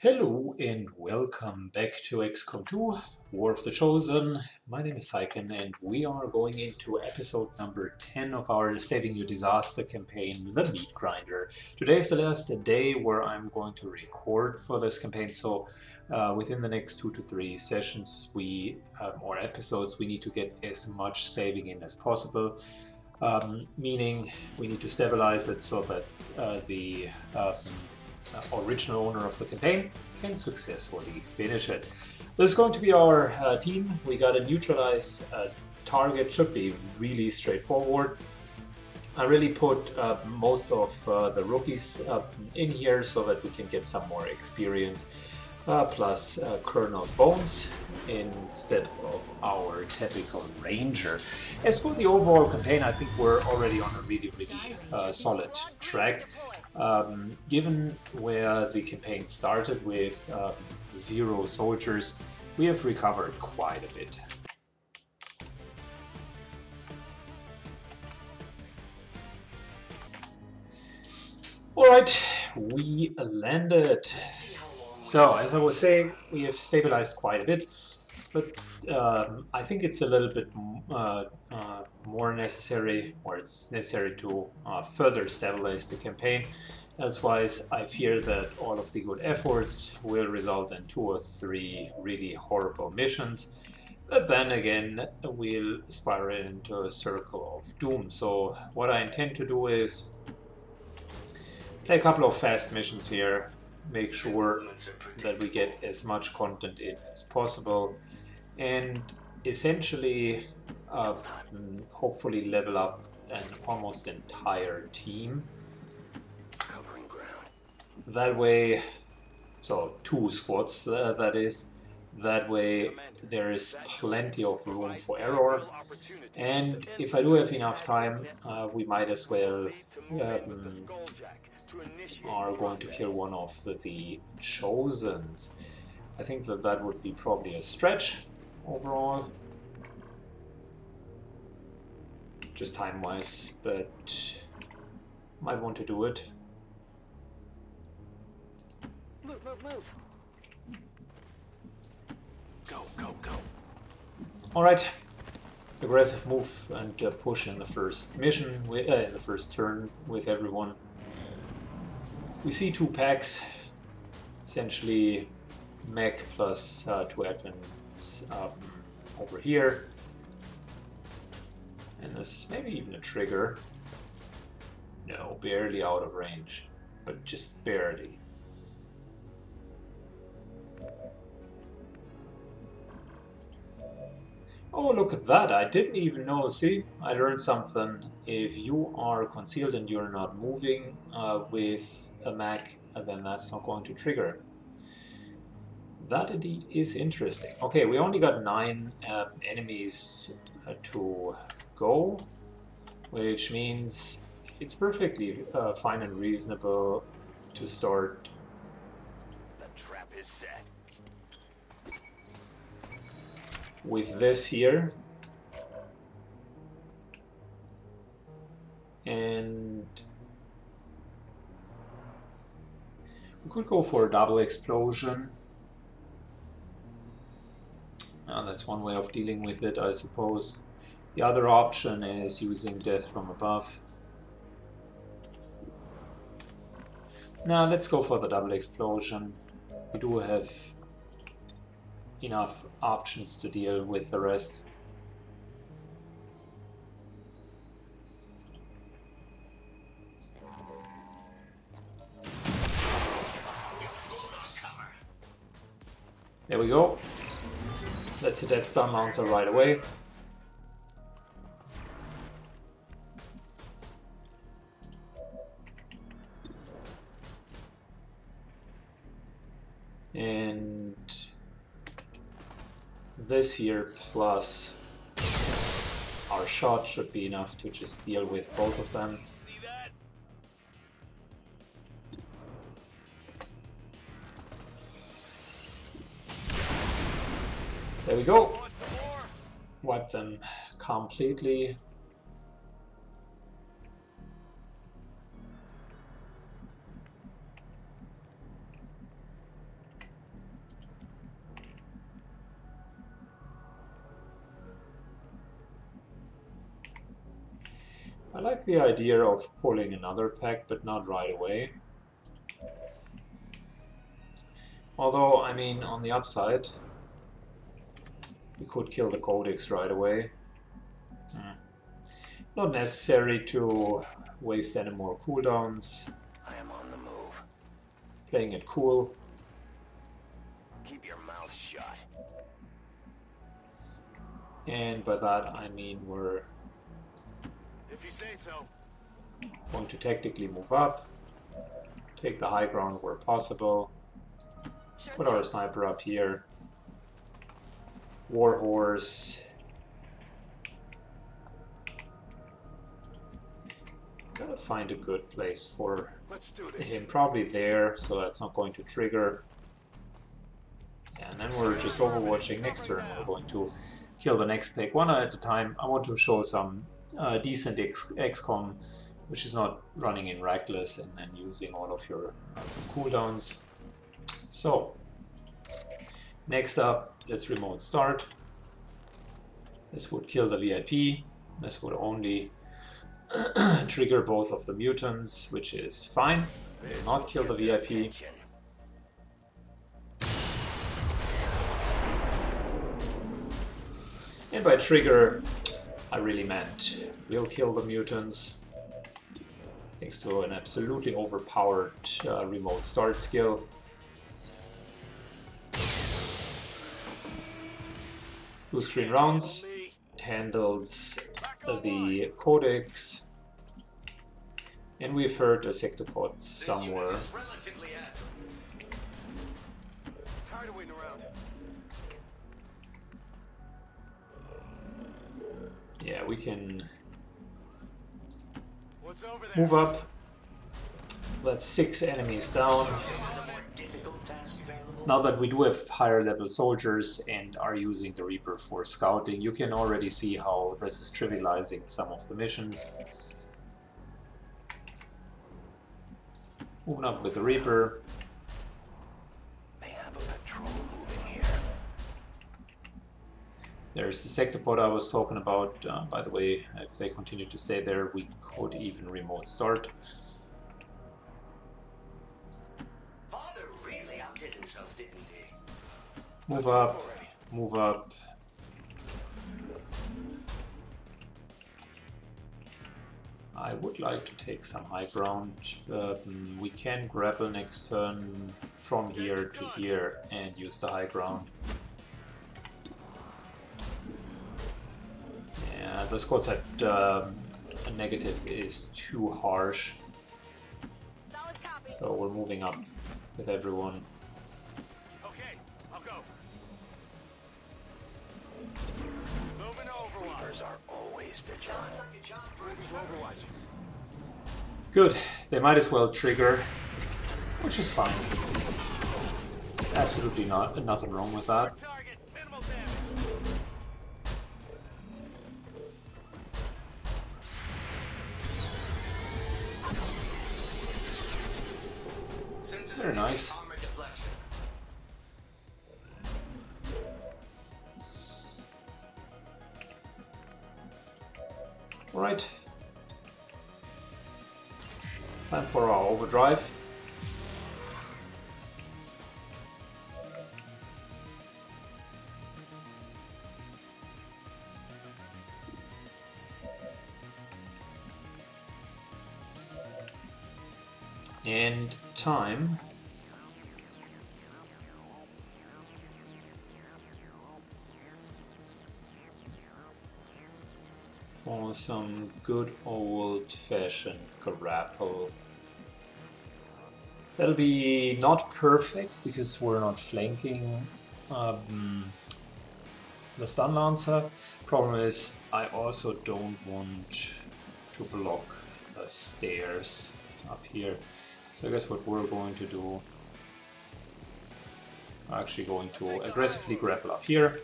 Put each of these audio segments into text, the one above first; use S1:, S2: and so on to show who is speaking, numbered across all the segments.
S1: Hello and welcome back to XCOM 2, War of the Chosen. My name is Syken and we are going into episode number 10 of our Saving You Disaster campaign, The Meat Grinder. Today is the last day where I'm going to record for this campaign, so uh, within the next two to three sessions we um, or episodes we need to get as much saving in as possible. Um, meaning we need to stabilize it so that uh, the um, uh, original owner of the campaign can successfully finish it. This is going to be our uh, team. We got a neutralize uh, target, should be really straightforward. I really put uh, most of uh, the rookies uh, in here so that we can get some more experience, plus Colonel Bones instead of our typical ranger. As for the overall campaign, I think we're already on a really, really solid track. Um, given where the campaign started with um, zero soldiers, we have recovered quite a bit. Alright, we landed. So, as I was saying, we have stabilized quite a bit, but um, I think it's a little bit uh, uh, more necessary, or it's necessary to uh, further stabilize the campaign. That's why I fear that all of the good efforts will result in two or three really horrible missions. But then again, we'll spiral into a circle of doom. So what I intend to do is play a couple of fast missions here, make sure that we get as much content in as possible, and essentially uh, hopefully level up an almost entire team. That way, so two squads uh, that is, that way there is plenty of room for error. And if I do have enough time, uh, we might as well um, are going to kill one of the, the Chosens. I think that that would be probably a stretch overall. Just time-wise, but might want to do it. Move, move, move. Go, go, go. Alright. Aggressive move and uh, push in the first mission, with, uh, in the first turn with everyone. We see two packs, essentially mech plus uh, two advents um, over here. And this is maybe even a trigger. No, barely out of range, but just barely. Oh, look at that. I didn't even know. See, I learned something. If you are concealed and you're not moving uh, with a mech, then that's not going to trigger. That indeed is interesting. Okay, we only got nine um, enemies uh, to go, which means it's perfectly uh, fine and reasonable to start. With this here. And we could go for a double explosion uh, that's one way of dealing with it I suppose the other option is using death from above now let's go for the double explosion we do have enough options to deal with the rest. There we go. Let's hit that stun lancer right away. And this here plus our shot should be enough to just deal with both of them. There we go. Wipe them completely. I like the idea of pulling another pack, but not right away. Although, I mean, on the upside, we could kill the Codex right away. Hmm. Not necessary to waste any more cooldowns.
S2: I am on the move.
S1: Playing it cool.
S2: Keep your mouth shut.
S1: And by that I mean we're
S2: If you say so.
S1: going to tactically move up, take the high ground where possible, put our sniper up here, Warhorse, gotta find a good place for
S2: Let's do this.
S1: him, probably there, so that's not going to trigger. Yeah, and then we're just overwatching next turn, we're going to kill the next pick one at a time. I want to show some uh, decent X XCOM, which is not running in Reckless and then using all of your cooldowns. So, next up, let's remote start. This would kill the VIP. This would only trigger both of the mutants, which is fine. Will not kill the VIP. And by trigger, I really meant will kill the mutants. Thanks to an absolutely overpowered uh, remote start skill. Two screen rounds handles the codex, and we've heard a somewhere.
S2: Of waiting around.
S1: Yeah, we can move up. That's six enemies down. Now that we do have higher level soldiers and are using the Reaper for scouting, you can already see how this is trivializing some of the missions. Moving up with the Reaper.
S2: They have a patrol moving here.
S1: There's the sectopod I was talking about. Uh, by the way, if they continue to stay there, we could even remote start. Move up, move up. I would like to take some high ground. Um, we can grapple next turn from here to here and use the high ground. Yeah, the squad set um, a negative is too harsh, so we're moving up with everyone. Good. They might as well trigger, which is fine. There's absolutely not nothing wrong with that. Very nice. Time for our overdrive. And time some good old fashioned grapple. That'll be not perfect because we're not flanking um, the stun lancer. Problem is, I also don't want to block the stairs up here. So I guess what we're going to do, I'm actually going to aggressively grapple up here.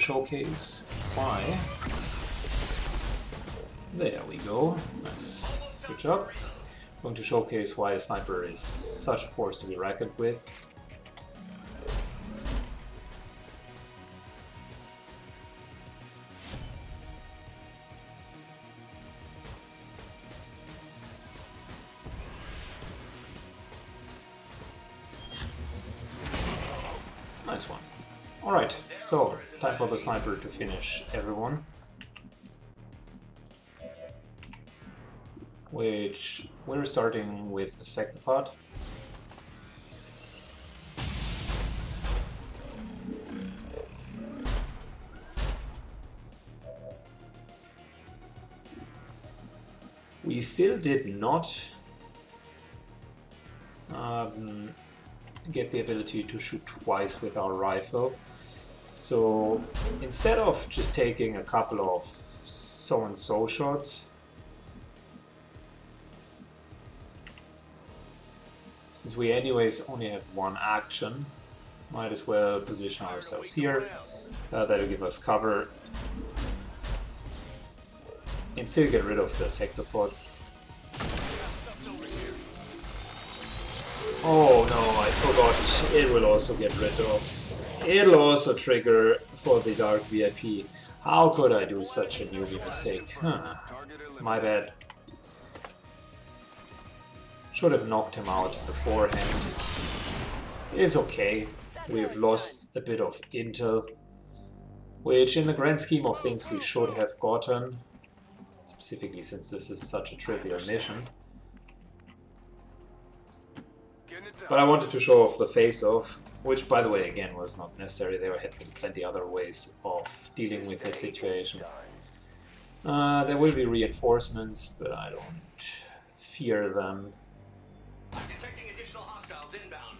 S1: showcase why. There we go. Nice. Good job. Going to showcase why a sniper is such a force to be reckoned with. For the sniper to finish everyone. Which we're starting with the sectopod. We still did not um, get the ability to shoot twice with our rifle. So instead of just taking a couple of so-and-so shots, since we anyways only have one action, might as well position ourselves here. Uh, that'll give us cover and still get rid of the sectopod. Oh no, I forgot. It will also get rid of. It'll also trigger for the Dark VIP. How could I do such a newbie mistake? Huh. My bad. Should have knocked him out beforehand. It's okay. We have lost a bit of intel. Which in the grand scheme of things we should have gotten. Specifically since this is such a trivial mission. But I wanted to show off the face-off, which by the way again was not necessary, there had been plenty other ways of dealing with his situation. Uh, there will be reinforcements, but I don't fear them.
S2: Detecting additional hostiles inbound.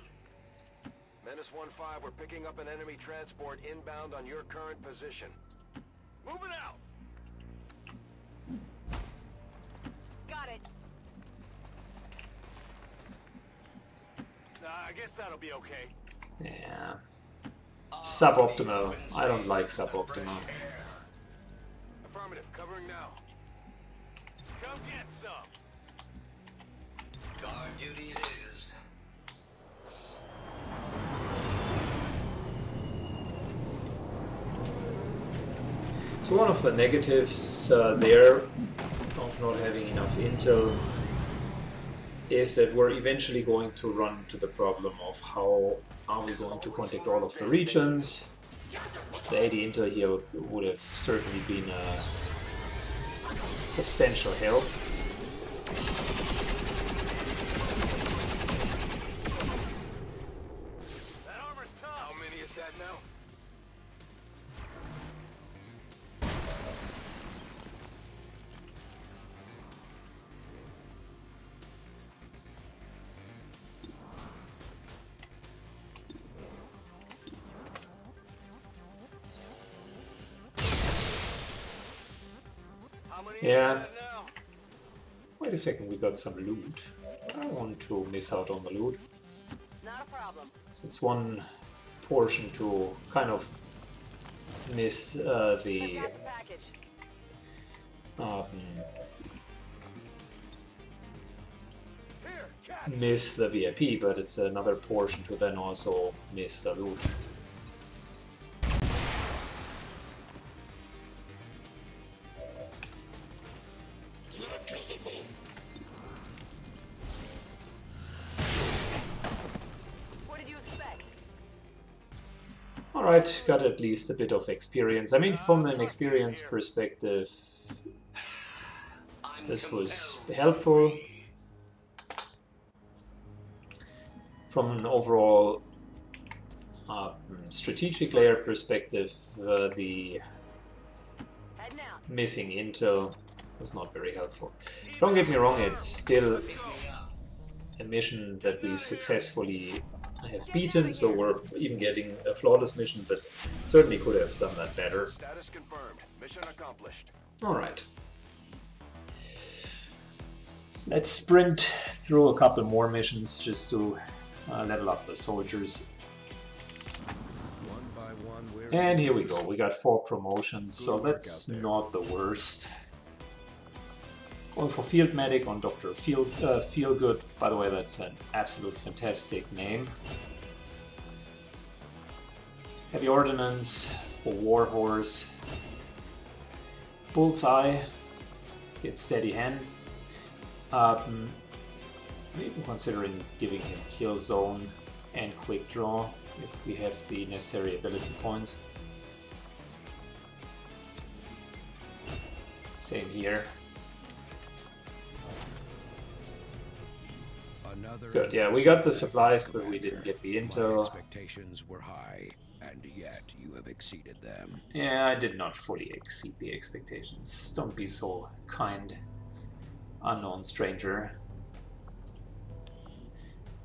S3: Menace 1-5, we're picking up an enemy transport inbound on your current position.
S2: Moving out.
S4: Got it.
S2: Uh, I guess that'll be okay.
S1: Yeah. Suboptimal. I don't like suboptimal.
S3: Affirmative, covering now.
S2: Come get some. Guard duty it is.
S1: So one of the negatives uh, there of not having enough intel is that we're eventually going to run into the problem of how are we going to contact all of the regions. The 80 intel here would have certainly been a substantial help. Wait a second, we got some loot. I don't want to miss out on the loot.
S4: Not a problem.
S1: So it's one portion to kind of miss uh, the
S4: I've got the package.
S1: um, miss the VIP, but it's another portion to then also miss the loot. Got at least a bit of experience. I mean, from an experience perspective, this was helpful. From an overall uh, strategic layer perspective, uh, the missing intel was not very helpful. Don't get me wrong, it's still a mission that we successfully have beaten, so we're even getting a flawless mission, but certainly could have done that better.
S3: Status confirmed. Mission accomplished.
S1: Alright. Let's sprint through a couple more missions just to uh, level up the soldiers.
S5: One one,
S1: And here we go, we got four promotions, so that's not the worst. Going for Field Medic on Dr. Field, uh, Feel Good. By the way, that's an absolute fantastic name. Heavy Ordnance for Warhorse. Bullseye. Get Steady Hand. Um, I'm considering giving him Kill Zone and Quick Draw if we have the necessary ability points. Same here. Good, yeah, we got the supplies, but we didn't get the
S5: My
S1: intel.
S5: expectations were high, and yet you have exceeded them.
S1: Yeah, I did not fully exceed the expectations. Don't be so kind, unknown stranger.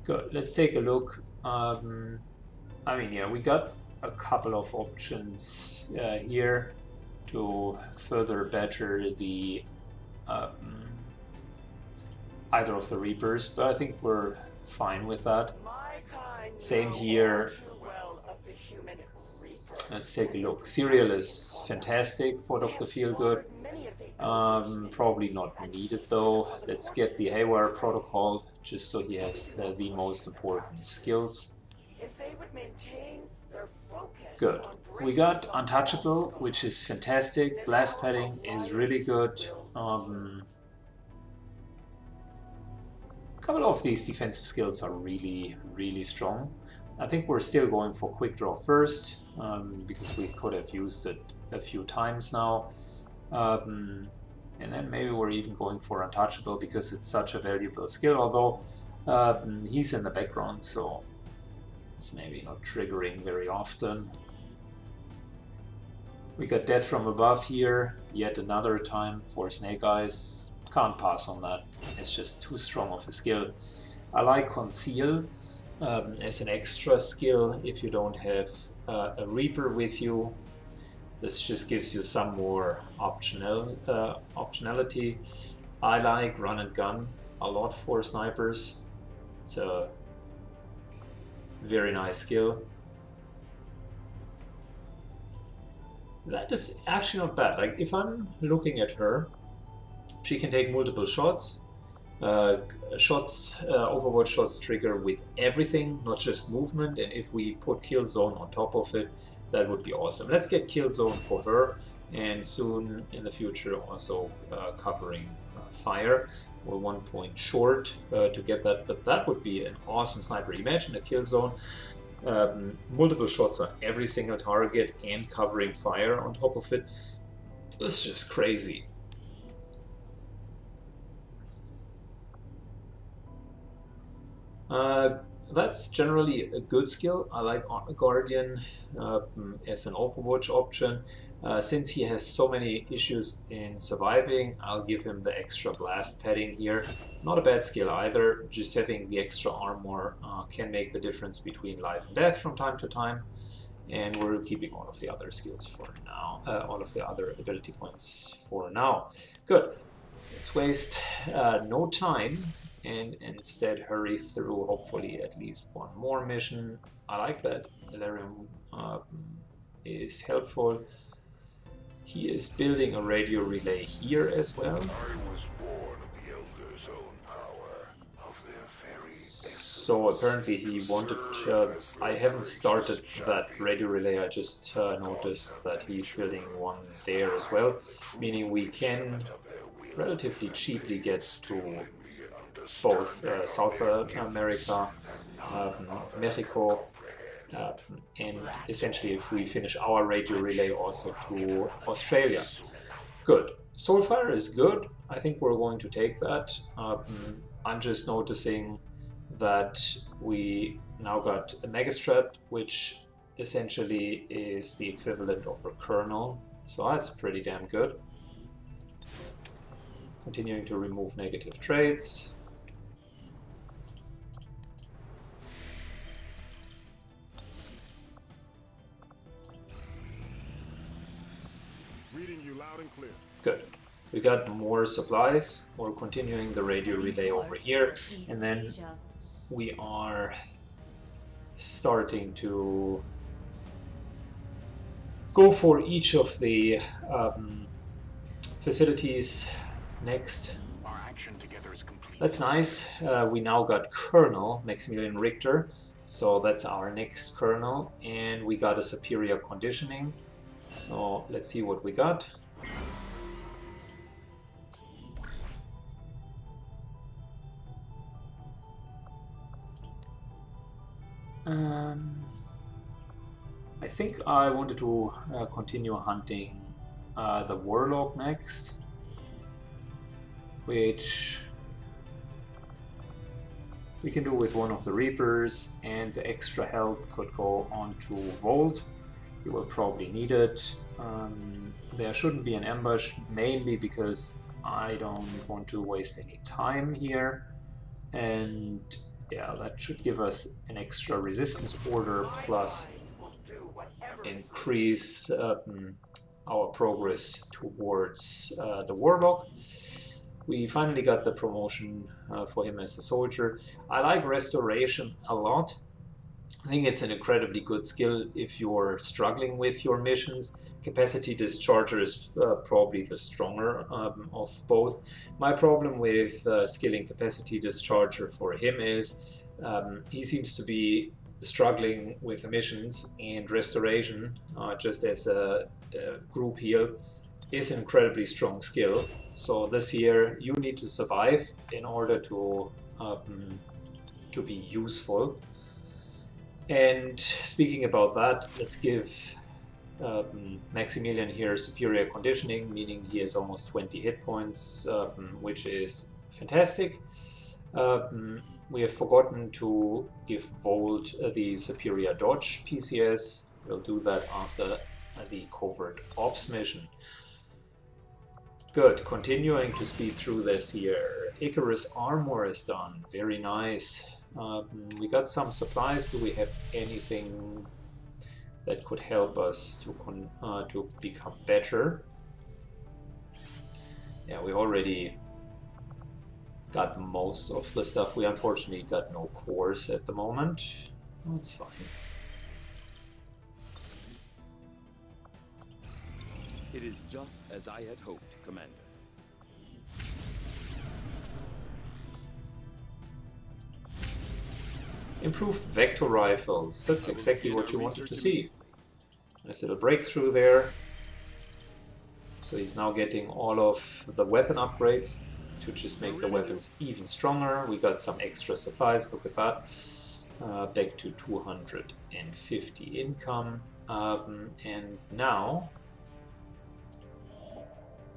S1: Good, let's take a look. Um, I mean, yeah, we got a couple of options uh, here to further better the um, either of the Reapers, but I think we're fine with that. Same here. Let's take a look. Serial is fantastic for Dr. Feelgood. Um, probably not needed though. Let's get the Haywire protocol just so he has uh, the most important skills. Good. We got Untouchable, which is fantastic. Blast Padding is really good. Um, couple of these defensive skills are really, really strong. I think we're still going for Quick Draw first, um, because we could have used it a few times now. Um, and then maybe we're even going for Untouchable because it's such a valuable skill, although um, he's in the background, so it's maybe not triggering very often. We got Death from Above here, yet another time for Snake Eyes. Can't pass on that, it's just too strong of a skill. I like Conceal um, as an extra skill if you don't have uh, a Reaper with you. This just gives you some more optional uh, optionality. I like Run and Gun a lot for snipers. It's a very nice skill. That is actually not bad. Like if I'm looking at her, she can take multiple shots. Uh, shots, uh, Overwatch shots trigger with everything, not just movement. And if we put Kill Zone on top of it, that would be awesome. Let's get Kill Zone for her, and soon in the future also uh, covering uh, fire. We're one point short uh, to get that, but that would be an awesome sniper. Imagine a Kill Zone um, multiple shots on every single target and covering fire on top of it. This is just crazy. Uh, that's generally a good skill. I like Guardian uh, as an Overwatch option. Uh, since he has so many issues in surviving, I'll give him the extra blast padding here. Not a bad skill either, just having the extra armor uh, can make the difference between life and death from time to time. And we're keeping all of the other skills for now, uh, all of the other ability points for now. Good. Let's waste uh, no time and instead hurry through hopefully at least one more mission. I like that. Elerium um, is helpful. He is building a radio relay here as well. So apparently he wanted, uh, I haven't started that radio relay, I just uh, noticed that he's building one there as well, meaning we can relatively cheaply get to both uh, South America, um, Mexico, uh, and essentially if we finish our radio relay also to Australia. Good. Soulfire is good. I think we're going to take that. Um, I'm just noticing that we now got a Megastrat, which essentially is the equivalent of a colonel. So that's pretty damn good. Continuing to remove negative traits.
S6: Reading you loud and clear.
S1: Good. We got more supplies. We're continuing the radio relay over here. And then we are starting to go for each of the um, facilities next. That's nice. Uh, we now got Colonel Maximilian Richter, so that's our next Colonel, and we got a superior conditioning. So let's see what we got. Um, I think I wanted to uh, continue hunting uh, the Warlock next, which we can do with one of the Reapers, and the extra health could go on to Volt. You will probably need it. Um, there shouldn't be an ambush, mainly because I don't want to waste any time here. And yeah, that should give us an extra resistance order plus increase um, our progress towards uh, the Warlock. We finally got the promotion uh, for him as a soldier. I like Restoration a lot. I think it's an incredibly good skill if you're struggling with your missions. Capacitor Discharge is uh, probably the stronger um, of both. My problem with uh, skilling Capacitor Discharge for him is um, he seems to be struggling with emissions and Restoration, uh, just as a, a group heal, is an incredibly strong skill. So this year you need to survive in order to um, to be useful. And speaking about that, let's give um, Maximilian here superior conditioning, meaning he has almost 20 hit points, um, which is fantastic. Um, we have forgotten to give Volt the superior dodge PCS. We'll do that after the covert ops mission. Good, continuing to speed through this here. Icarus armor is done, very nice. Um, we got some supplies, do we have anything that could help us to, uh, to become better? Yeah, we already got most of the stuff. We unfortunately got no cores at the moment. That's fine.
S5: It is just as I had hoped, Commander.
S1: Improved vector rifles. That's exactly what you wanted to see. Nice little breakthrough there. So he's now getting all of the weapon upgrades to just make the weapons even stronger. We got some extra supplies, look at that. Uh, back to 250 income. Um, and now,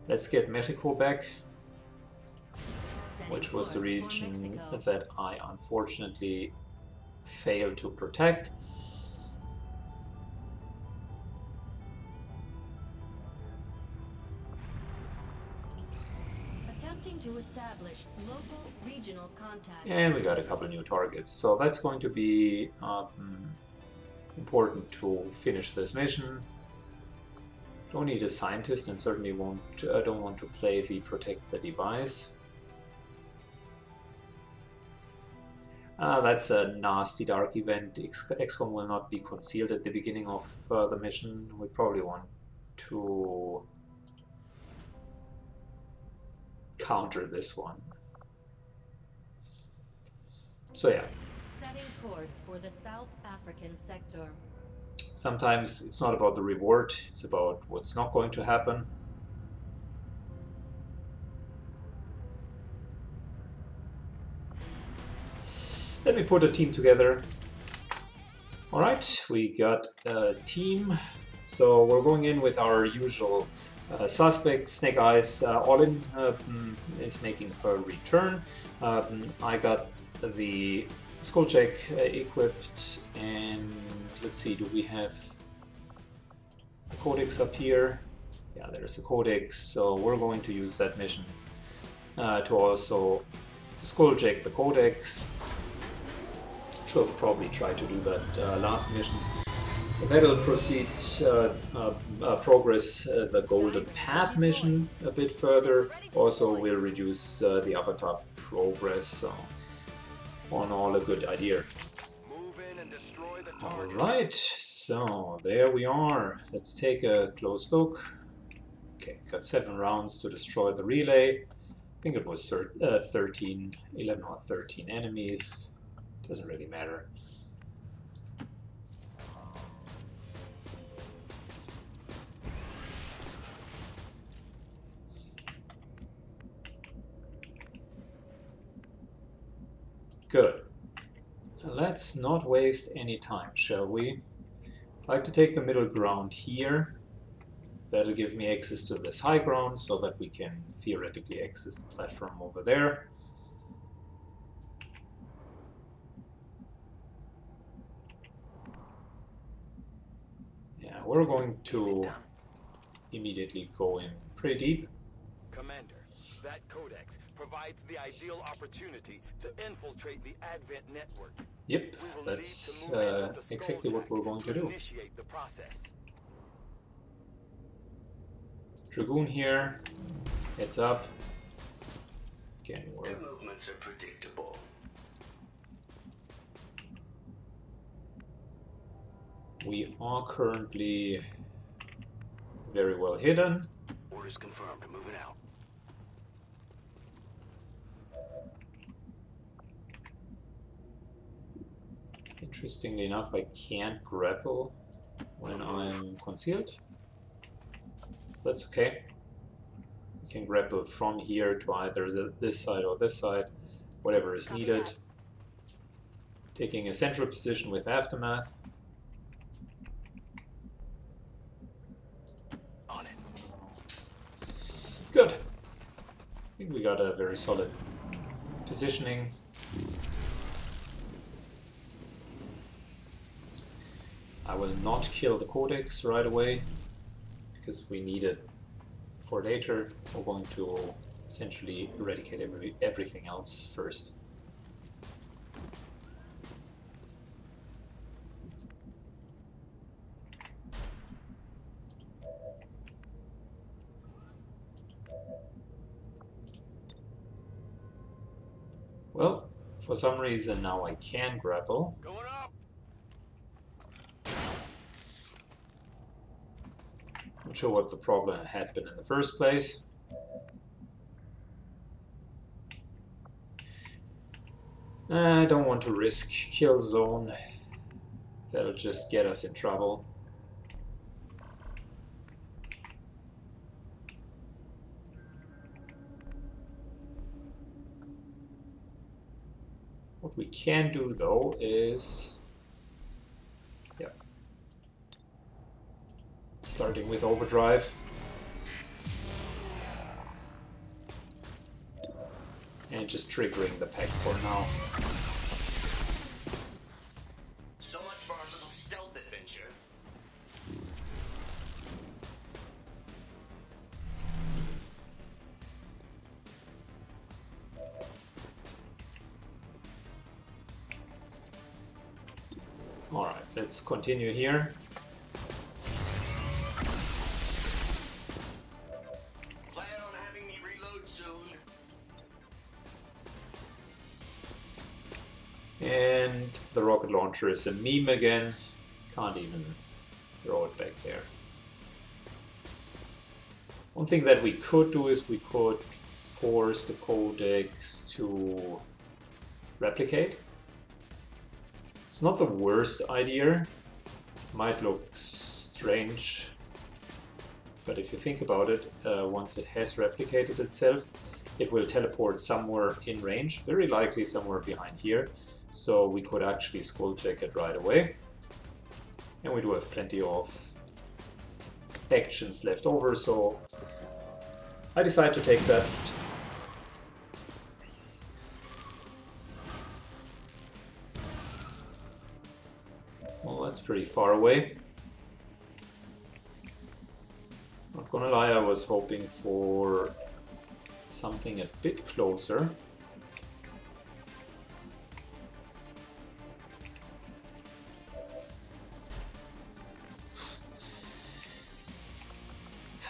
S1: let's get Mexico back, which was the region that I unfortunately failed to protect.
S6: to establish local regional contact.
S1: And we got a couple new targets, so that's going to be um, important to finish this mission. Don't need a scientist and certainly won't. I don't want to play the protect the device. Uh, that's a nasty dark event. XCOM will not be concealed at the beginning of uh, the mission. We probably want to counter this one. So yeah.
S6: Setting course for the South African sector.
S1: Sometimes it's not about the reward, it's about what's not going to happen. Let me put a team together. Alright, we got a team. So we're going in with our usual uh, suspects. Snake Eyes uh, Olin uh, mm, is making her return. Um, I got the Skulljack uh, equipped, and let's see, do we have a codex up here? Yeah, there's a codex, so we're going to use that mission uh, to also Skulljack the codex. Should have probably tried to do that uh, last mission. That'll proceed, uh, uh, uh, progress the Golden Path mission a bit further. Also will reduce the Avatar progress, so on all a good idea. Alright, so there we are. Let's take a close look. Okay, got seven rounds to destroy the relay. I think it was uh, 13, 11 or 13 enemies. Doesn't really matter. Good. Let's not waste any time, shall we? I'd like to take the middle ground here. That'll give me access to this high ground so that we can theoretically access the platform over there. Yeah, we're going to immediately go in pretty deep.
S3: Commander, that codex provides the ideal opportunity to infiltrate the Advent network.
S1: Yep,
S3: We will need
S1: that's
S3: to move in
S1: uh, exactly what we're going to do.
S3: Initiate the process.
S1: Dragoon here, heads up. Again, we're
S7: Their movements are predictable.
S1: We are currently very well hidden.
S7: Orders confirmed. Moving out.
S1: Interestingly enough, I can't grapple when I'm concealed. That's okay. We can grapple from here to either the, this side or this side, whatever is needed. Taking a central position with Aftermath.
S7: On it.
S1: Good. I think we got a very solid positioning. I will not kill the Codex right away because we need it for later. We're going to essentially eradicate every, everything else first. Well, for some reason now I can grapple. Not sure what the problem had been in the first place. I don't want to risk kill zone. That'll just get us in trouble. We can do though is yeah. Starting with overdrive. And just triggering the pack for now. Let's continue here.
S7: Plan on having me reload soon.
S1: And the rocket launcher is a meme again. Can't even throw it back there. One thing that we could do is we could force the codex to replicate. It's not the worst idea. Might look strange. But if you think about it, uh, once it has replicated itself, it will teleport somewhere in range, very likely somewhere behind here. So we could actually Skulljack it right away. And we do have plenty of actions left over, so I decide to take that. Pretty far away. Not gonna lie, I was hoping for something a bit closer.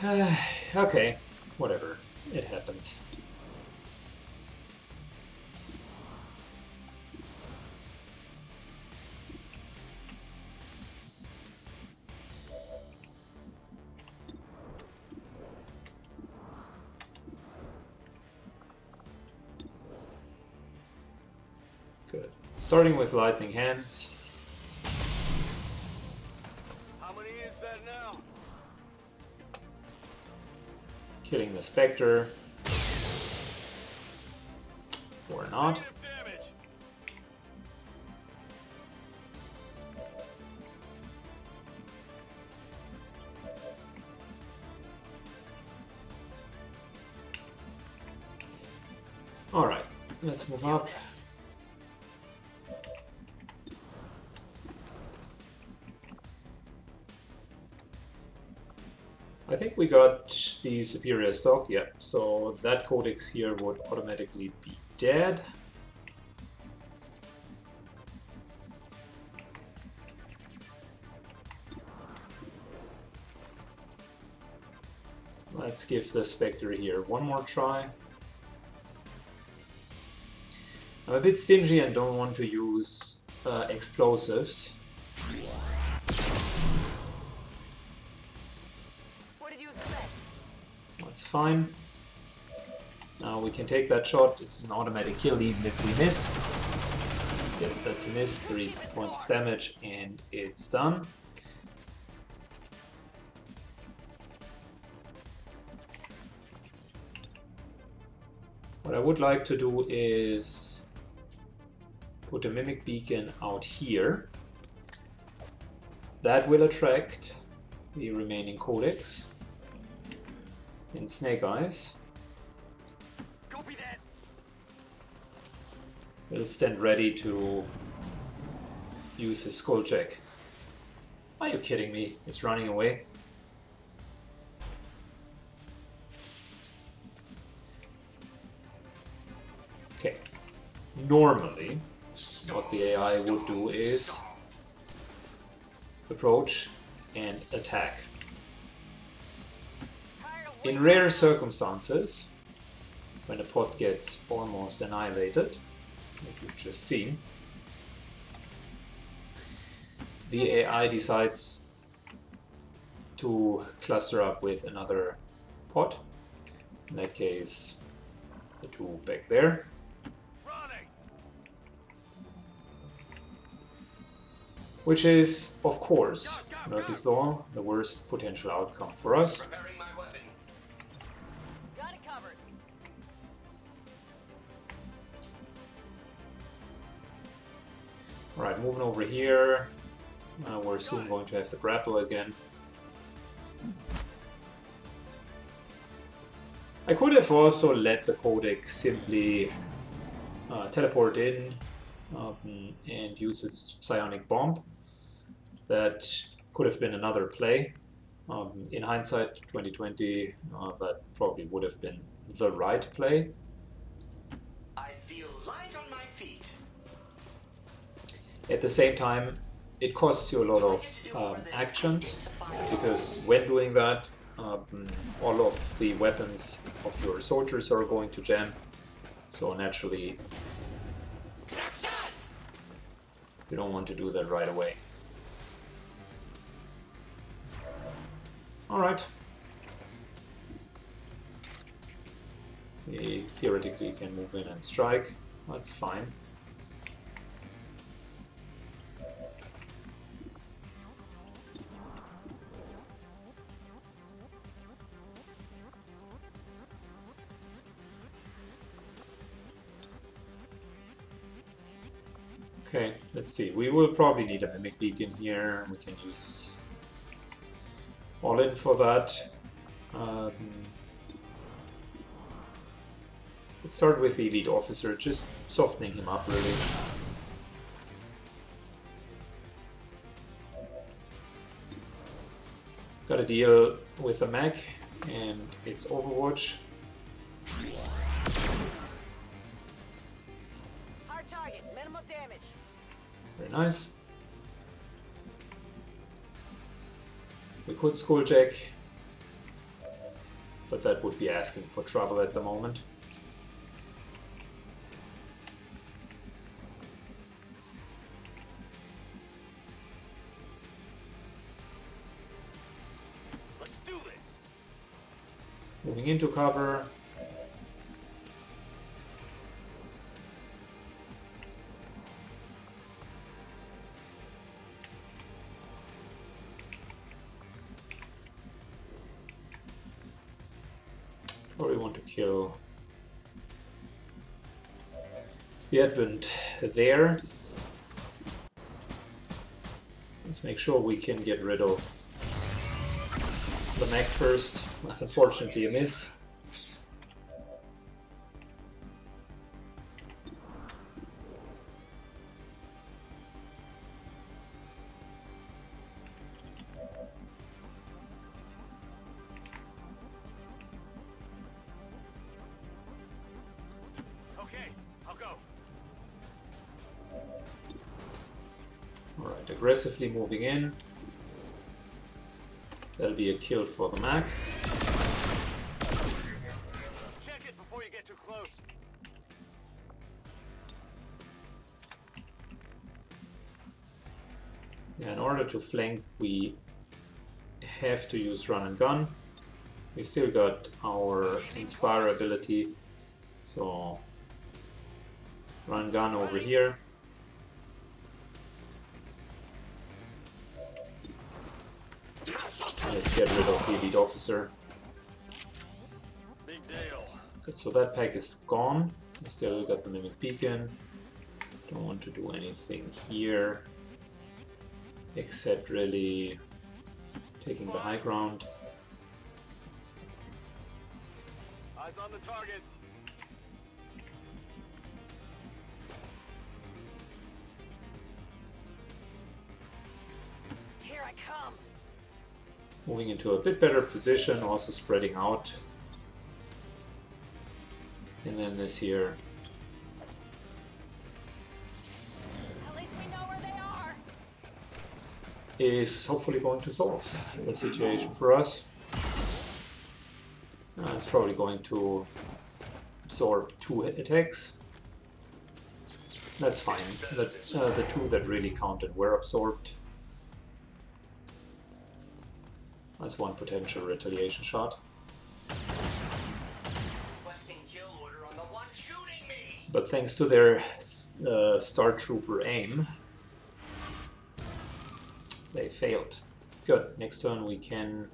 S1: okay, whatever. It happens. Starting with lightning hands.
S3: How many is that now?
S1: Killing the Spectre. Or not. Alright, let's move up. We got the superior stock, yeah, so that codex here would automatically be dead. Let's give the Spectre here one more try. I'm a bit stingy and don't want to use uh, explosives. That's fine. Now we can take that shot. It's an automatic kill even if we miss. Yep, that's a miss. Three points of damage and it's done. What I would like to do is put a mimic beacon out here. That will attract the remaining codex in Snake Eyes.
S3: Copy that.
S1: He'll stand ready to use his Skulljack. Are you kidding me? It's running away. Okay. Normally, what the AI would do is approach and attack. In rare circumstances, when a pod gets almost annihilated, like you've just seen, the AI decides to cluster up with another pod. In that case, the two back there. Which is, of course, Murphy's Law, the worst potential outcome for us. Alright, moving over here. Uh, we're soon going to have the grapple again. I could have also let the Codex simply uh, teleport in um, and use its psionic bomb. That could have been another play. Um, in hindsight, 2020, uh, that probably would have been the right play.
S7: I feel light on.
S1: At the same time, it costs you a lot of um, actions because when doing that, um, all of the weapons of your soldiers are going to jam. So naturally, you don't want to do that right away. Alright. Theoretically you can move in and strike. That's fine. Let's see. We will probably need a Mimic Beacon here. We can use all in for that. Um, let's start with the Elite Officer, just softening him up really. Got a deal with the mech, and it's Overwatch. Very nice. We could Skulljack, but that would be asking for trouble at the moment.
S3: Let's do this.
S1: Moving into cover. Kill the Advent there. Let's make sure we can get rid of the mech first. That's unfortunately a miss. Alright, aggressively moving in. That'll be a kill for the mech.
S2: Check it before you get too close.
S1: Yeah, in order to flank, we have to use run and gun. We still got our inspire ability, so run gun over here. Let's get rid of the elite officer.
S2: Big deal.
S1: Good, so that pack is gone. We still got the mimic beacon. Don't want to do anything here except really taking the high ground.
S2: Eyes on the target.
S1: Moving into a bit better position, also spreading out. And then this here
S4: At least we know where they are.
S1: is hopefully going to solve the situation for us. Uh, it's probably going to absorb two attacks. That's fine. The, uh, the two that really counted were absorbed. That's one potential retaliation shot.
S7: Requesting kill order on the one shooting me.
S1: But thanks to their uh, Stormtrooper aim, they failed. Good. Next turn we can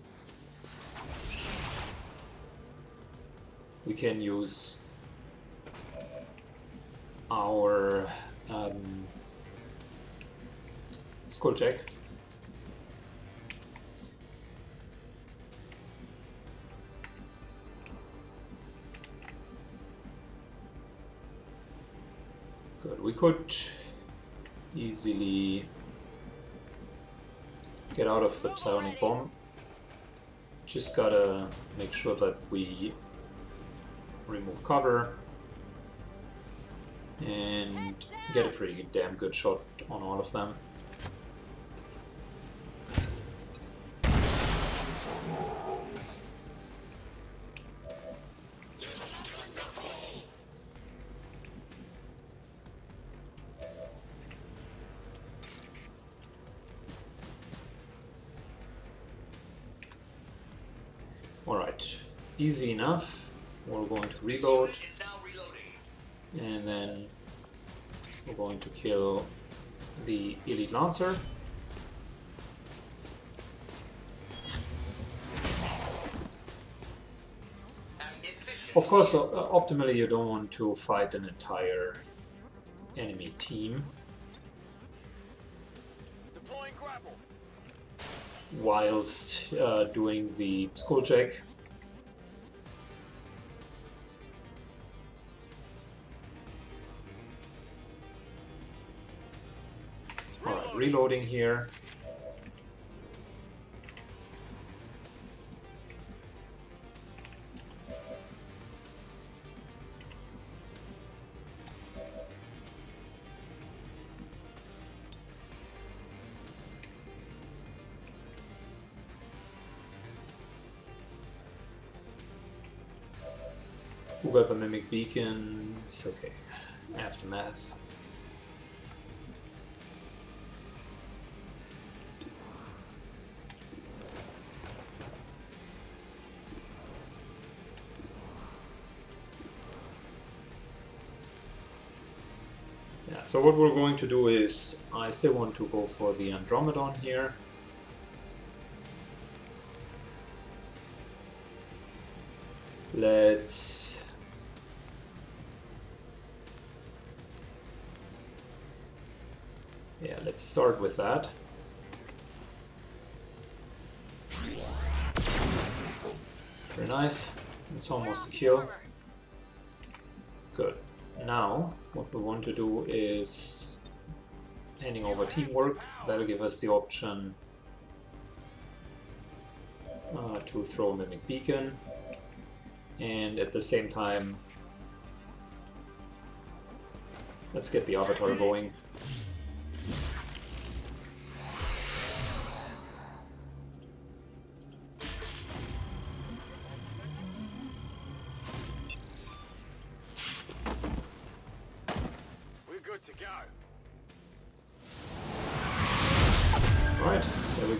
S1: we can use our um, Skulljack. We could easily get out of the psionic bomb. Just gotta make sure that we remove cover and get a pretty damn good shot on all of them. Easy enough. We're going to reload and then we're going to kill the Elite Lancer. Of course, uh, optimally you don't want to fight an entire enemy team whilst uh, doing the Skulljack. Alright, reloading here. Who got the mimic beacons? Okay, aftermath. So what we're going to do is, I still want to go for the Andromedon here. Let's Yeah, let's start with that. Very nice. It's almost a kill. Now, what we want to do is handing over teamwork. That'll give us the option uh, to throw a Mimic Beacon. And at the same time, let's get the Avatar going.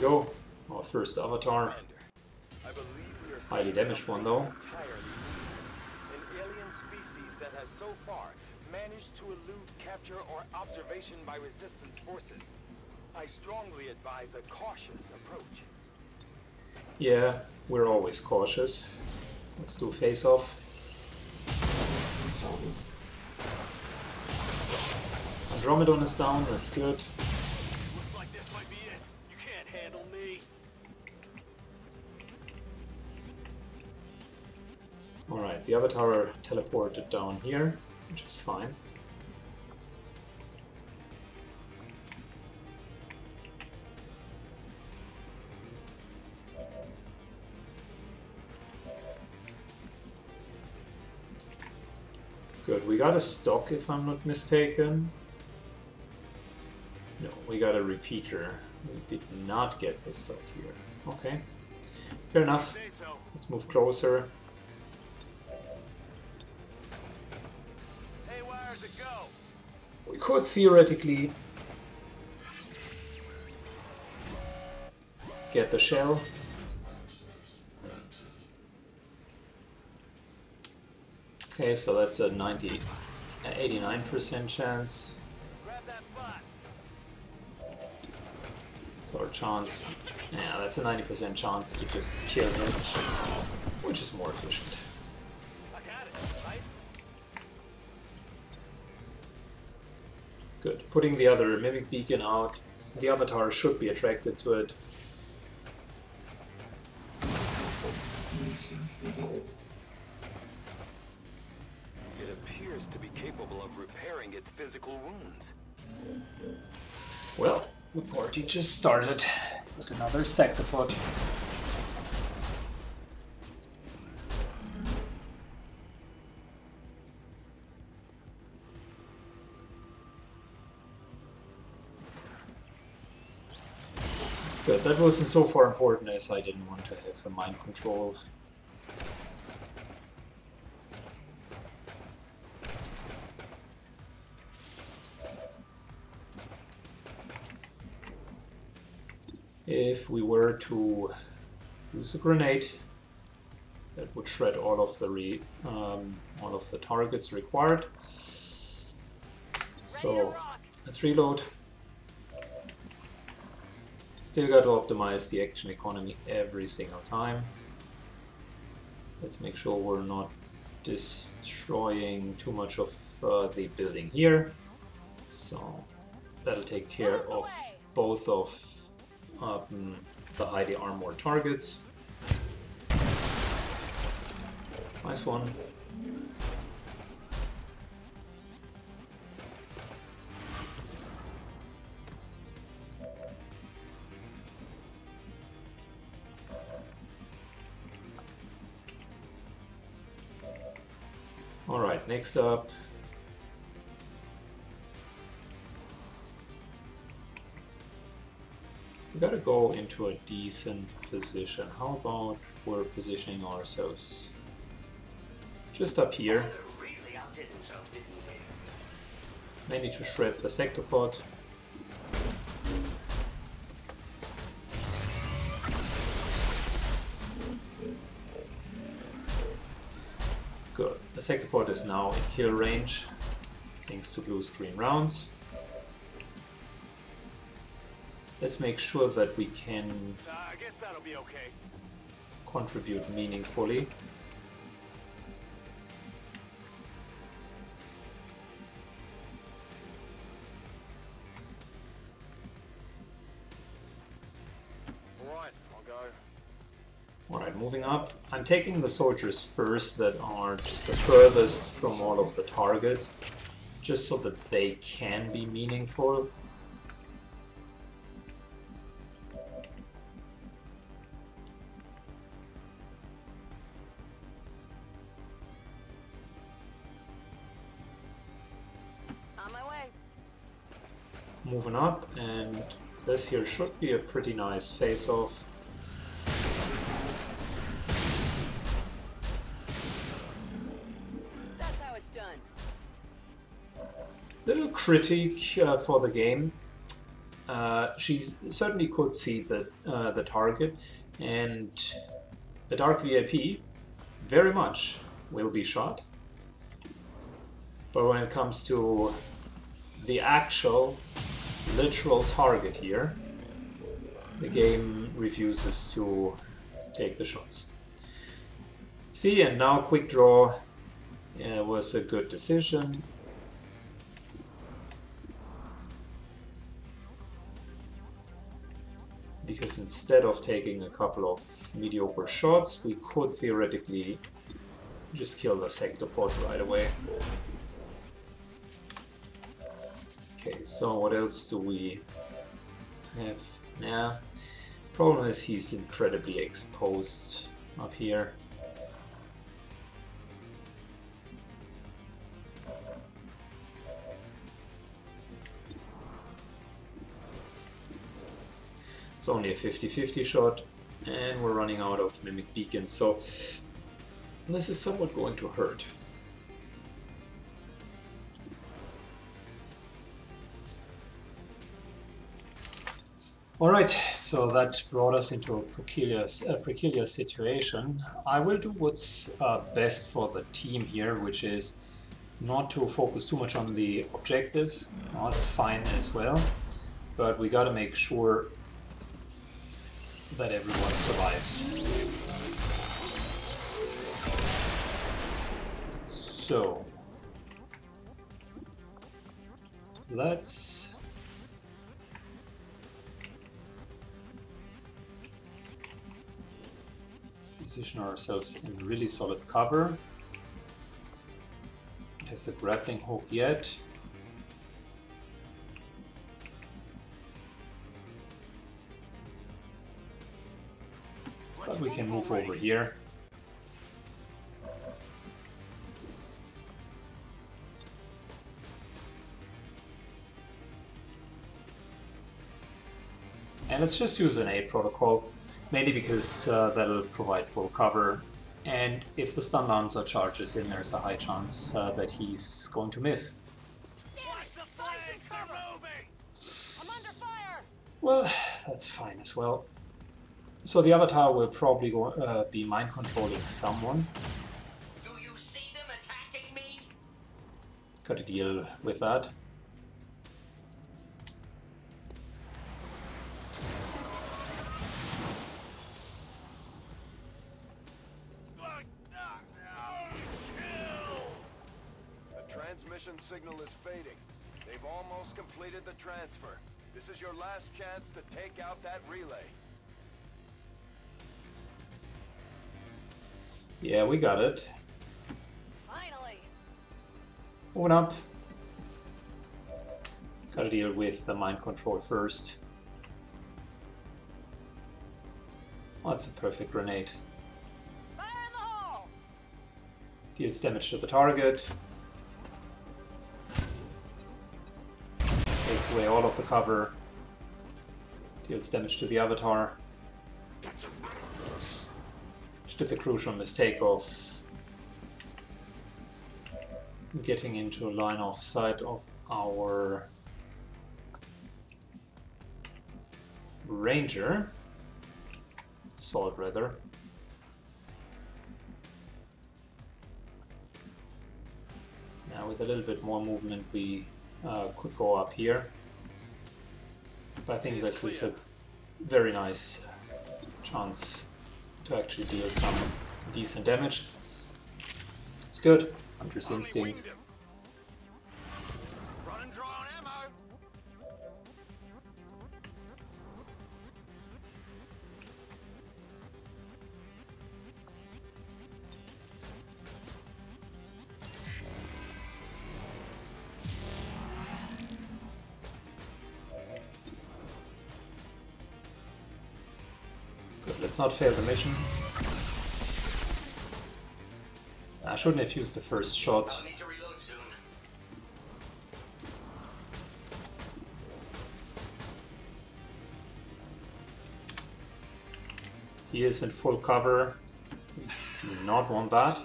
S3: Go.
S1: Our first Avatar. Highly damaged one, though.
S3: An alien species that has so far managed to elude capture or observation by resistance forces. I strongly advise a cautious approach.
S1: Yeah, we're always cautious. Let's do face off. Andromedon is down, that's good. The Avatar teleported down here, which is fine. Good, we got a stock if I'm not mistaken. No, we got a repeater. We did not get the stock here. Okay, fair enough. Let's move closer. We could theoretically get the shell. Okay, so that's a 90, 89% chance. It's our chance. Yeah, that's a 90% chance to just kill him, which is more efficient. Putting the other Mimic Beacon out, the Avatar should be attracted to it.
S3: It appears to be capable of repairing its physical wounds.
S1: Well, the party just started with another sectopod. That wasn't so far important as I didn't want to have a mind control. If we were to use a grenade, that would shred all of the re, um, all of the targets required. So let's reload. Still got to optimize the action economy every single time. Let's make sure we're not destroying too much of uh, the building here. So that'll take care of both of um, the highly armored targets. Nice one. Next up. We gotta go into a decent position. How about we're positioning ourselves just up here,
S7: Father really outdid himself, didn't he?
S1: mainly to shred the sectopod. Good. Insectipod is now in kill range, thanks to blue screen rounds. Let's make sure that we can
S2: uh, okay.
S1: contribute meaningfully. Alright, moving up. I'm taking the soldiers first that are just the furthest from all of the targets, just so that they can be meaningful.
S4: On my way.
S1: Moving up, and this here should be a pretty nice face-off. Critique uh, for the game. Uh, she certainly could see the uh, the target, and the Dark VIP very much will be shot. But when it comes to the actual literal target here, the game refuses to take the shots. See, and now quick draw uh, was a good decision. Because instead of taking a couple of mediocre shots, we could theoretically just kill the sectopod right away. Okay, so what else do we have? Yeah, problem is he's incredibly exposed up here. It's only a 50-50 shot, and we're running out of Mimic Beacons, so this is somewhat going to hurt. Alright, so that brought us into a precarious, a situation. I will do what's uh, best for the team here, which is not to focus too much on the objective. That's fine as well, but we gotta make sure that everyone survives. So, let's position ourselves in really solid cover. Have the grappling hook yet. But we can move over here. And let's just use an Aid Protocol, mainly because uh, that'll provide full cover. And if the stun lancer charges in, there's a high chance uh, that he's going to miss.
S4: I'm under fire.
S1: Well, that's fine as well. So the Avatar will probably go, uh, be mind controlling someone.
S7: Do you see them attacking me?
S1: Gotta deal with that. Yeah, we got it.
S4: Finally.
S1: Moving up. Gotta deal with the mind control first. Oh, that's a perfect grenade.
S4: Fire in the hole.
S1: Deals damage to the target. Takes away all of the cover. Deals damage to the avatar. Did the crucial mistake of getting into a line of sight of our ranger. Sword rather. Now with a little bit more movement we uh, could go up here. But I think this is a very nice chance to actually deal some decent damage. It's good. Hunter's Instinct. Let's not fail the mission. I shouldn't have used the first shot.
S7: I'll need to reload soon.
S1: He is in full cover. We do not want that.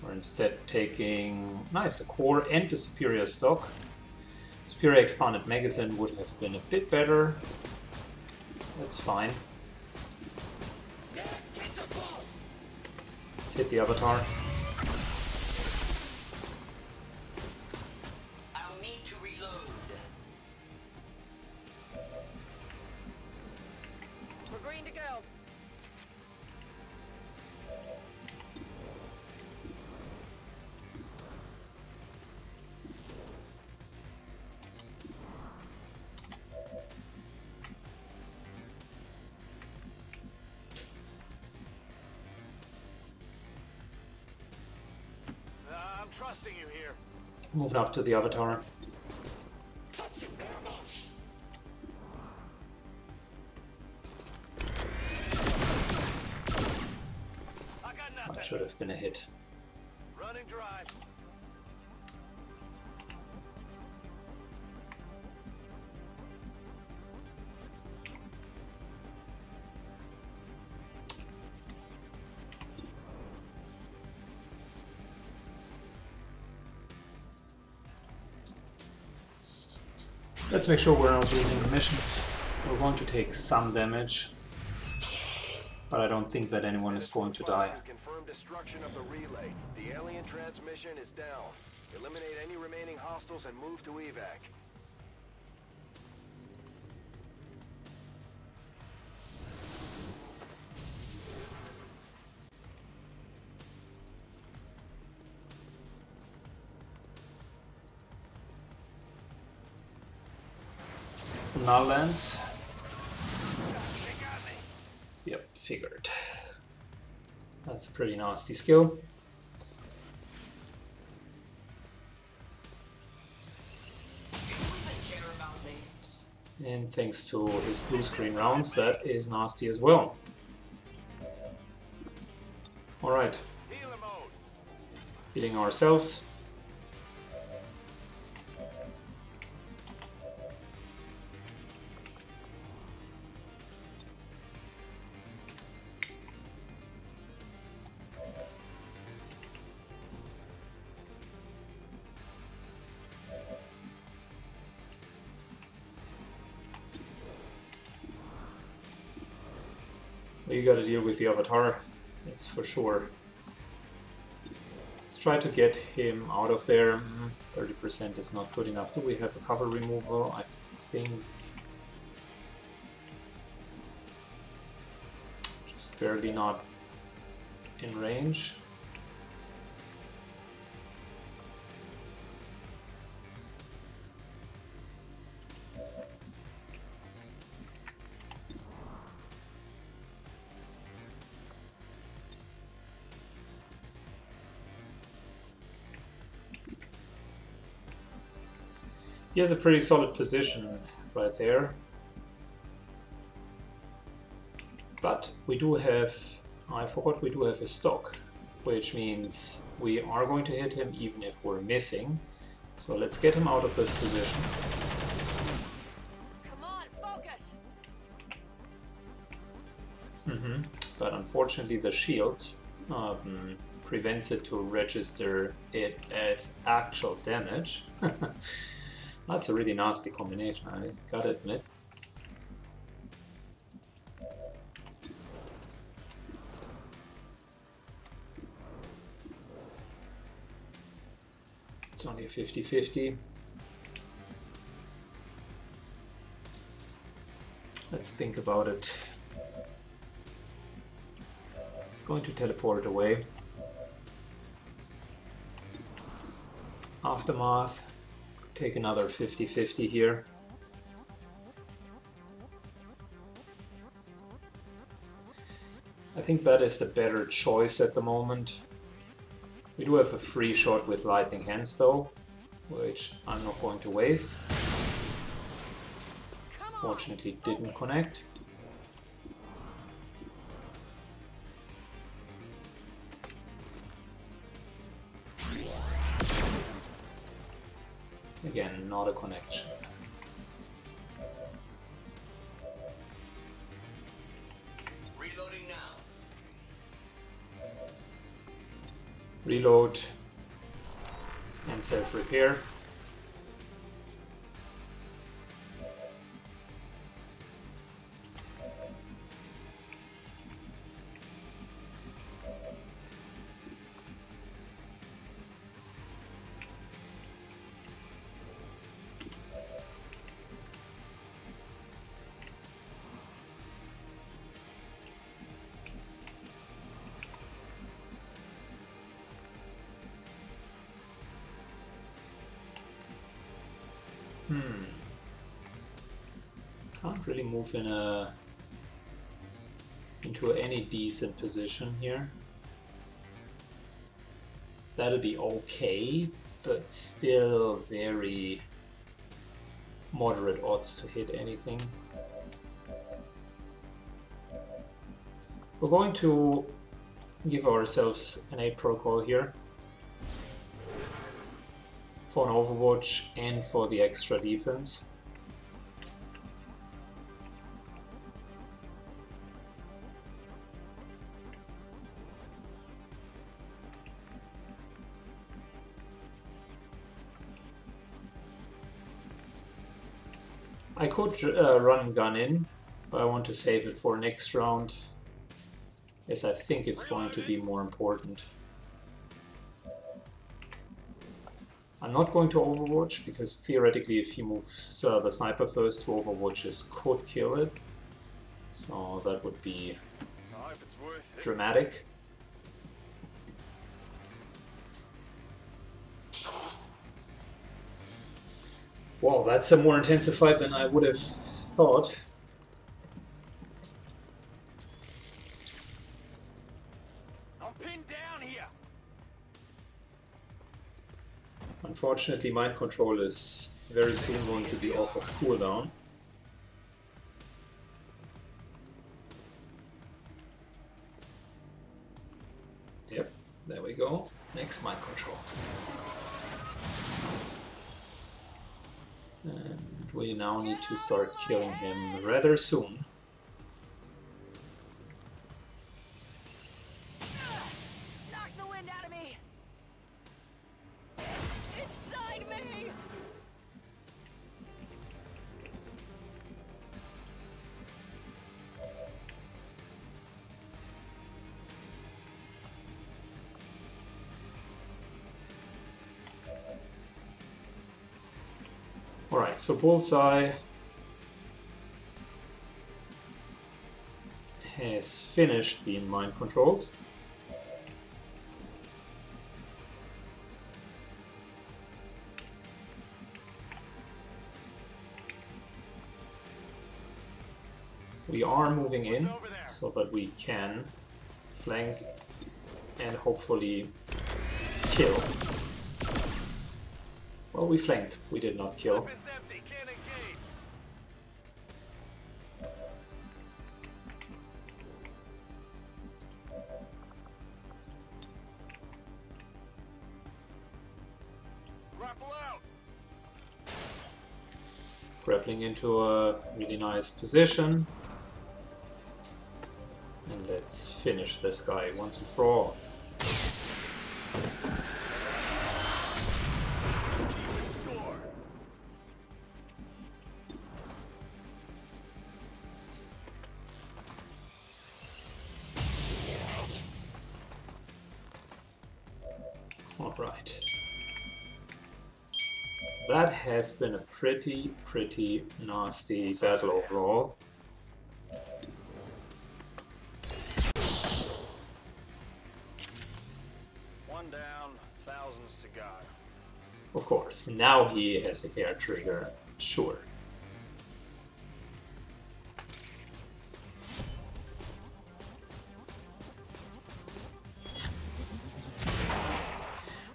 S1: We're instead taking, nice, a core and the superior stock. Superior expanded magazine would have been a bit better. That's fine. Let's hit the avatar.
S4: We're green to go.
S3: Trusting you here.
S1: Moving up to the avatar. That should have been a hit. Let's make sure we're not losing the mission. We're going to take some damage, but I don't think that anyone is going to die.
S3: Confirm destruction of the relay. The alien transmission is down. Eliminate any remaining hostiles and move to evac.
S1: Null Lance. Yep, figured. That's a pretty nasty skill. And thanks to his blue screen rounds, that is nasty as well. Alright, healing ourselves. You gotta deal with the Avatar, that's for sure. Let's try to get him out of there. Mm, 30% is not good enough. Do we have a cover removal? I think... Just barely not in range. He has a pretty solid position right there. But we do have, I forgot we do have a stock, which means we are going to hit him even if we're missing. So let's get him out of this position.
S4: Focus.
S1: hmm But unfortunately the shield um, prevents it to register it as actual damage. That's a really nasty combination, I gotta admit. It's only a 50-50. Let's think about it. It's going to teleport away. Aftermath. Take another 50-50 here. I think that is the better choice at the moment. We do have a free shot with Lightning Hands though, which I'm not going to waste. Fortunately didn't connect. Reload and self-repair. Hmm. Can't really move in a into any decent position here. That'll be okay, but still very moderate odds to hit anything. We're going to give ourselves an Aid Protocol here for an Overwatch and for the extra defense. I could uh, run gun in, but I want to save it for next round, as I think it's going to be more important. I'm not going to Overwatch, because theoretically if he moves uh, the sniper first, to Overwatch, Overwatches could kill it. So that would be dramatic. Wow, that's a more intensive fight than I would have thought. Unfortunately, mind control is very soon going to be off of cooldown. Yep, there we go. Next mind control. And we now need to start killing him rather soon. So Bullseye has finished being mind controlled. We are moving in so that we can flank and hopefully kill. Well, we flanked. We did not kill. Into a really nice position. And let's finish this guy once and for all. Has been a pretty, pretty nasty battle overall.
S3: One down, thousands to go.
S1: Of course, now he has a hair trigger, sure.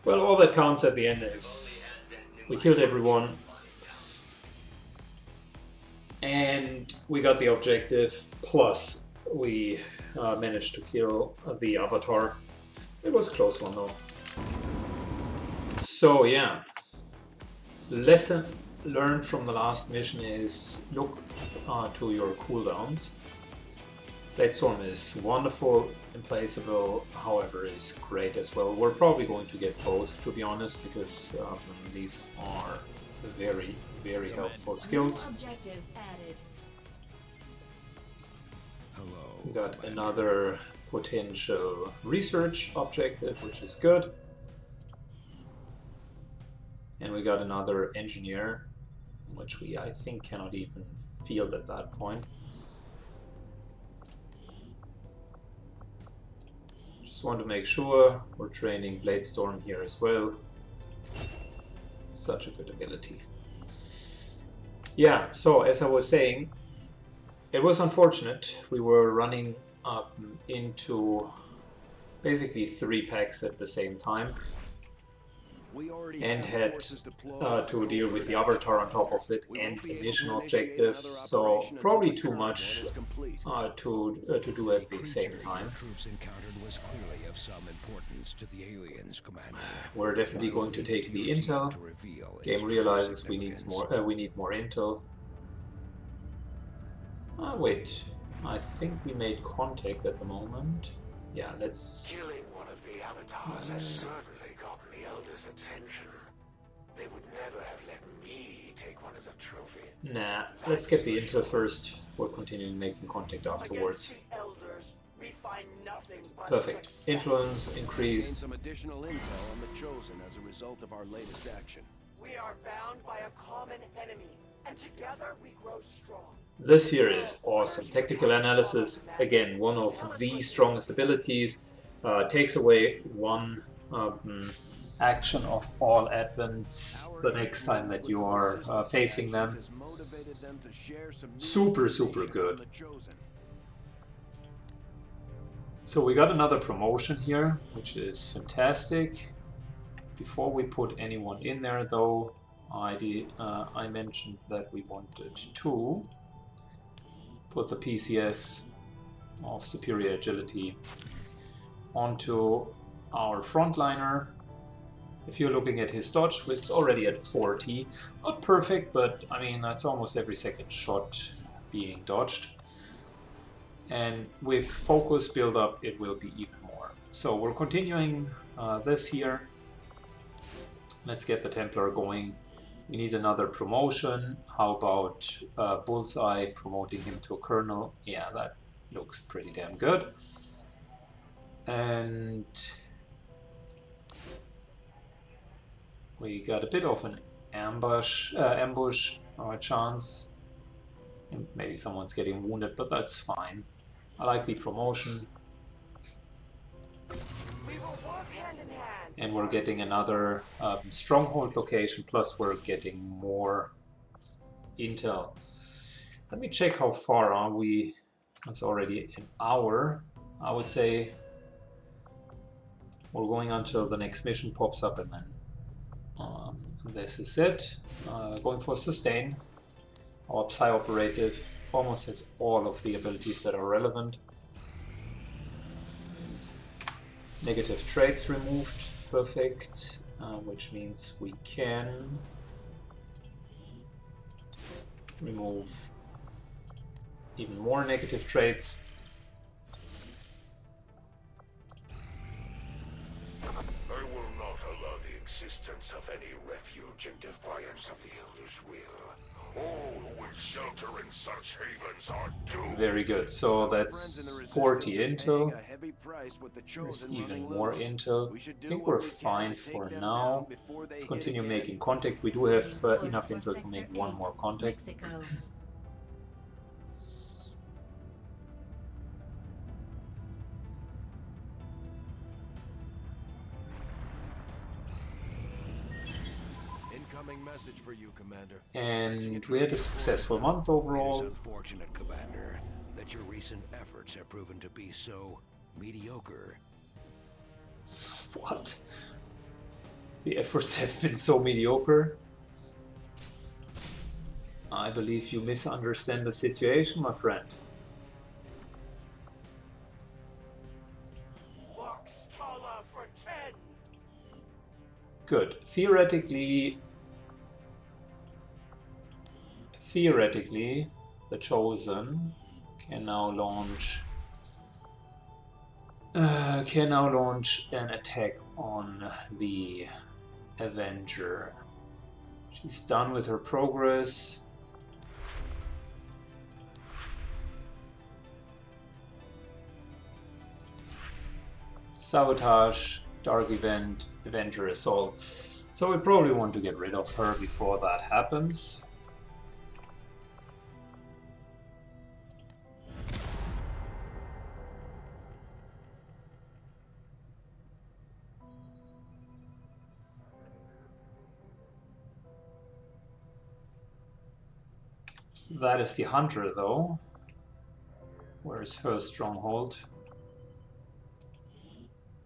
S1: Well, all that counts at the end is we killed everyone. And we got the objective, plus we uh, managed to kill the Avatar. It was a close one though. So yeah, lesson learned from the last mission is look uh, to your cooldowns. Bladestorm is wonderful, implacable, however is great as well. We're probably going to get both to be honest because um, these are very, very helpful skills.
S6: Objective added.
S5: Hello.
S1: We got another potential research objective, which is good. And we got another engineer, which we, I think, cannot even field at that point. Just want to make sure we're training Bladestorm here as well. Such a good ability. Yeah, so as I was saying, it was unfortunate. We were running up into basically three packs at the same time and
S5: have
S1: had uh, to deal with the Avatar on top of it and
S5: won't be
S1: the mission objective, so probably too much
S5: one is complete.
S1: uh, to uh, to do at the same time.
S5: the troops encountered was clearly of some importance to the aliens, Commander.
S1: We're definitely going to take the intel.
S5: To reveal its
S1: Game realizes we need more. Uh, we need more intel. Ah, wait. I think we made contact at the moment. Yeah, let's.
S2: Killing one of the avatars has certainly gotten Elders' attention. They would never have let me take one as a trophy.
S1: Nah, let's get the intel first. We'll continue making contact afterwards.
S2: Elders, we find nothing but
S1: Perfect. Influence increased.
S5: some additional intel on the Chosen as a result of our latest action.
S2: We are bound by a common enemy, and together we grow strong.
S1: This here is awesome. Technical analysis, again, one of the strongest abilities. Uh, takes away one um, action of all advents the next time that you are uh, facing them. Super, super good. So we got another promotion here, which is fantastic. Before we put anyone in there, though, I, did, uh, I mentioned that we wanted to put the PCS of superior agility onto our frontliner. If you're looking at his dodge, it's already at 40. Not perfect, but I mean, that's almost every second shot being dodged and with focus build up it will be even more. So we're continuing uh, this here. Let's get the Templar going. We need another promotion. How about uh, Bullseye promoting him to a Colonel? Yeah, that looks pretty damn good. And we got a bit of an ambush, uh, ambush uh, chance. And Maybe someone's getting wounded, but that's fine. I like the promotion,
S2: We hand in hand.
S1: and we're getting another um, stronghold location, plus we're getting more intel. Let me check how far are we. It's already an hour. I would say we're going until the next mission pops up, and then this is it. Uh, going for sustain. Our Psy operative almost has all of the abilities that are relevant. Negative traits removed, perfect, uh, which means we can remove even more negative traits. Very good. So
S5: Friends in the
S1: that's 40
S5: Resistance are paying
S1: intel.
S5: a heavy price with the
S1: There's even more
S5: loose.
S1: intel. I think we're fine for now.
S5: down before they
S1: Let's continue making contact. We do have uh, enough
S6: for
S1: intel to make one more contact. And we had a successful month overall.
S5: is unfortunate, Commander, that your recent efforts have proven to be so mediocre.
S1: What? The efforts have been so mediocre. I believe you misunderstand the situation, my friend.
S2: Vox Tala for ten!
S1: Good. Theoretically, theoretically, the Chosen can now launch uh, can now launch an attack on the Avenger. She's done with her progress. Sabotage, Dark Event, Avenger Assault. So we probably want to get rid of her before that happens. That is the hunter, though. Where's her stronghold?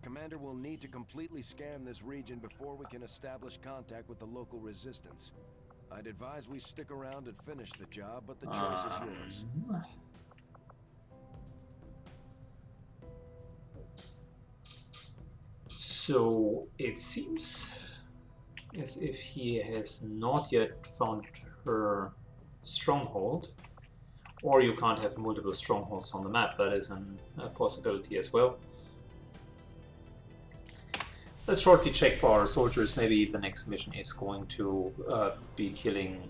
S5: Commander will need to completely scan this region before we can establish contact with the local resistance. I'd advise we stick around and finish the job, but the choice is yours.
S1: Um, So it seems as if he has not yet found her stronghold, or you can't have multiple strongholds on the map. That is an, a possibility as well. Let's shortly check for our soldiers. Maybe the next mission is going to uh, be killing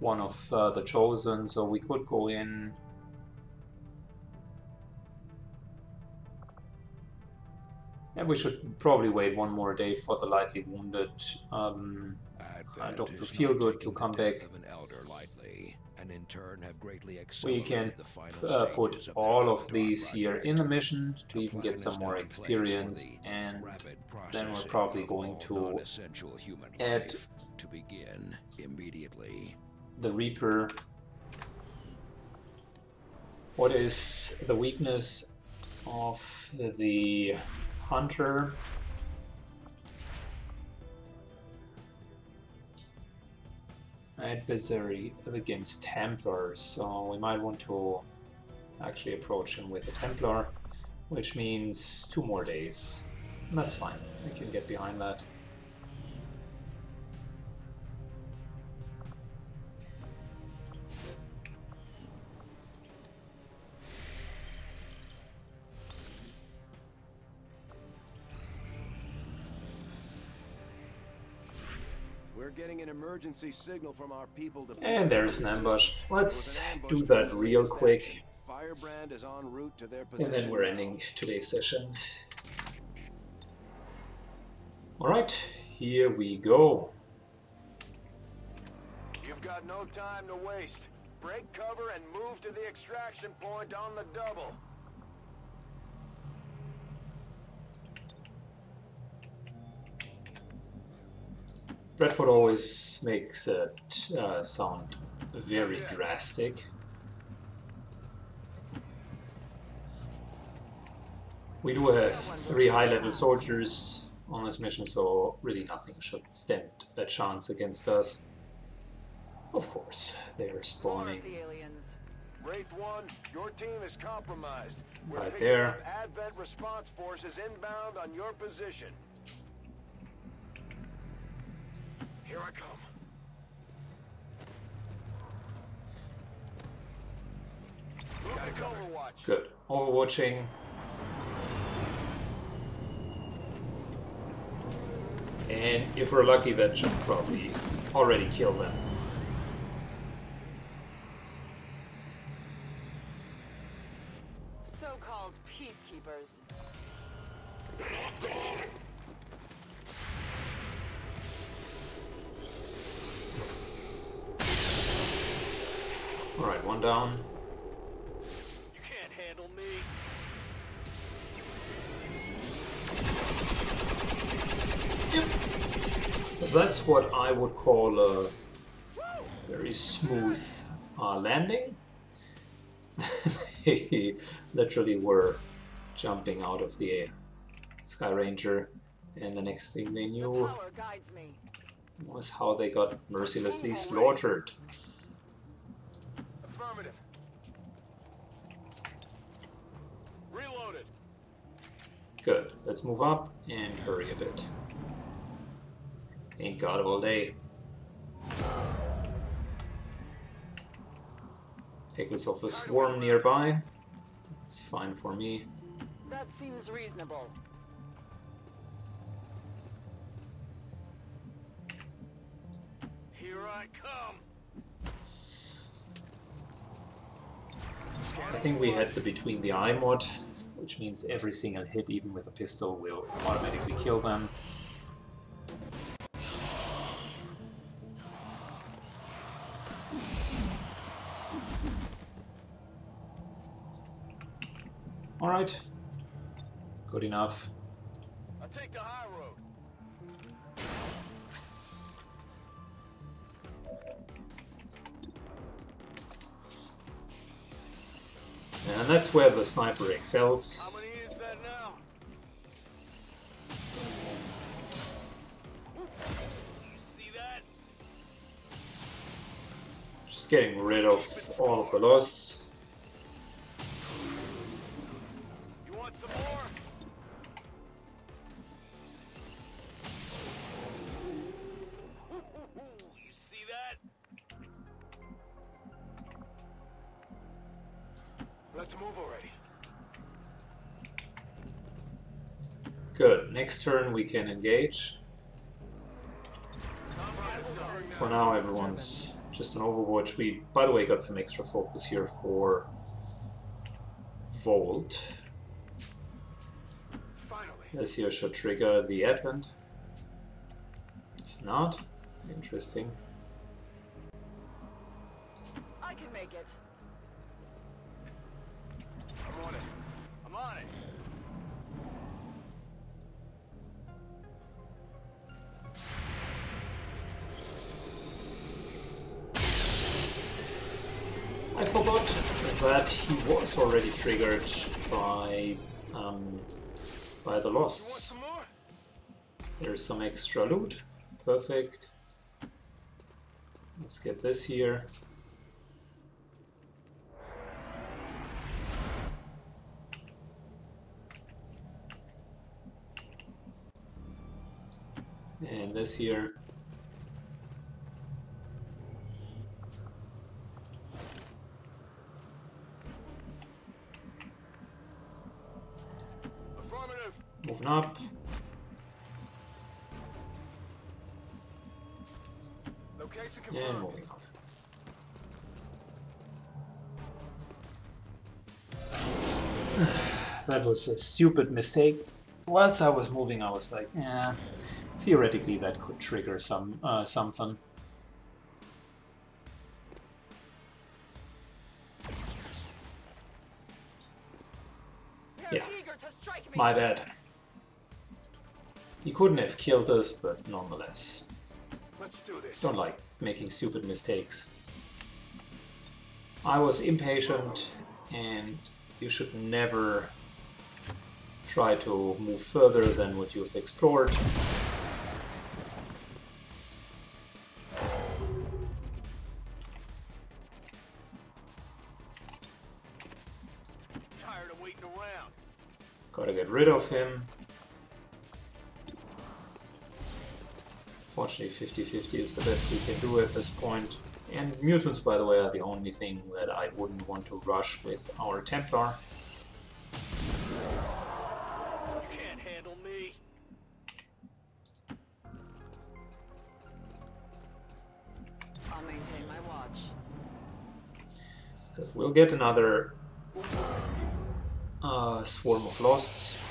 S1: one of uh, the chosen, so we could go in. And we should probably wait one more day for the lightly wounded um,
S5: Advent
S1: Dr. Feelgood to come back.
S5: Lightly, and in turn have greatly
S1: we can
S5: the final
S1: uh, put all of these here in the mission to even get some more
S5: now in place for
S1: experience and then we're probably going to
S5: human
S1: add-
S5: to begin immediately.
S1: the Reaper. What is the weakness of the Hunter? Adversary against Templars, so we might want to actually approach him with a Templar, which means two more days. That's fine, we can get behind that.
S5: Getting an emergency signal from our people to
S1: And there's an ambush. Let's
S5: There was an ambush
S1: do that real quick.
S5: Firebrand is en route to their
S1: and then we're ending today's session. Alright, here we go.
S3: You've got no time to waste. Break cover and move to the extraction point on the double.
S1: Bradford always makes it uh, sound very drastic. We do have three high-level soldiers on this mission, so really nothing should stand a chance against us. Of course, they are spawning
S4: the aliens.
S3: Wraith 1, your team is compromised. We're
S1: Right
S3: picking
S1: there.
S3: up Advent response forces inbound on your position.
S2: Here I come.
S1: Good. Overwatching. And if we're lucky, that should probably already kill them. Down.
S3: You can't handle me.
S1: That's what I would call a very smooth uh, landing. they literally were jumping out of the air. Skyranger And the next thing they knew
S4: power guides me.
S1: was how they got mercilessly slaughtered.
S3: Affirmative. Reloaded.
S1: Good, let's move up and hurry a bit. Ain't got all day. Echoes of a swarm nearby. It's fine for me.
S4: That seems reasonable.
S3: Here I come.
S1: I think we had the between the eye mod, which means every single hit, even with a pistol, will automatically kill them. Alright. Good enough. And that's where the sniper excels. Just getting rid of all of the loss. We can engage. For now everyone's just an Overwatch. We, by the way, got some extra focus here for Volt. This here should trigger the Advent. It's not. Interesting. He was already triggered by um, by the losts. There's some extra loot. Perfect. Let's get this here. And this here.
S3: Affirmative.
S1: Moving up.
S3: Location
S1: And
S3: confirmed.
S1: moving up. that was a stupid mistake. Whilst I was moving, I was like, yeah, theoretically that could trigger some uh, something. Yeah.
S4: eager to strike me.
S1: My bad. He couldn't have killed us, but nonetheless.
S3: Let's do this.
S1: Don't like making stupid mistakes. I was impatient, and you should never try to move further than what you've explored.
S3: Tired of waiting around.
S1: Gotta get rid of him. Fortunately, 50-50 is the best we can do at this point. And mutants, by the way, are the only thing that I wouldn't want to rush with our Templar.
S3: You can't handle me.
S4: I'll maintain my watch.
S1: We'll get another uh, swarm of losts.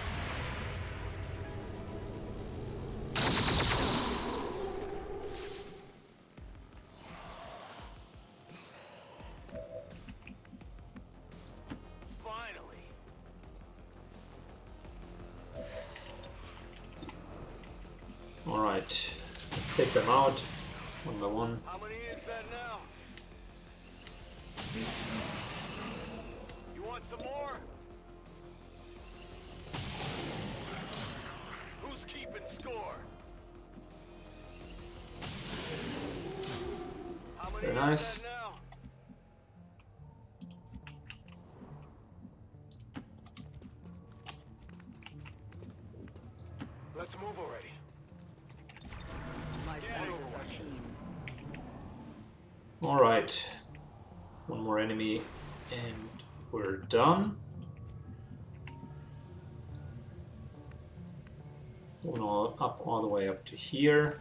S1: Here.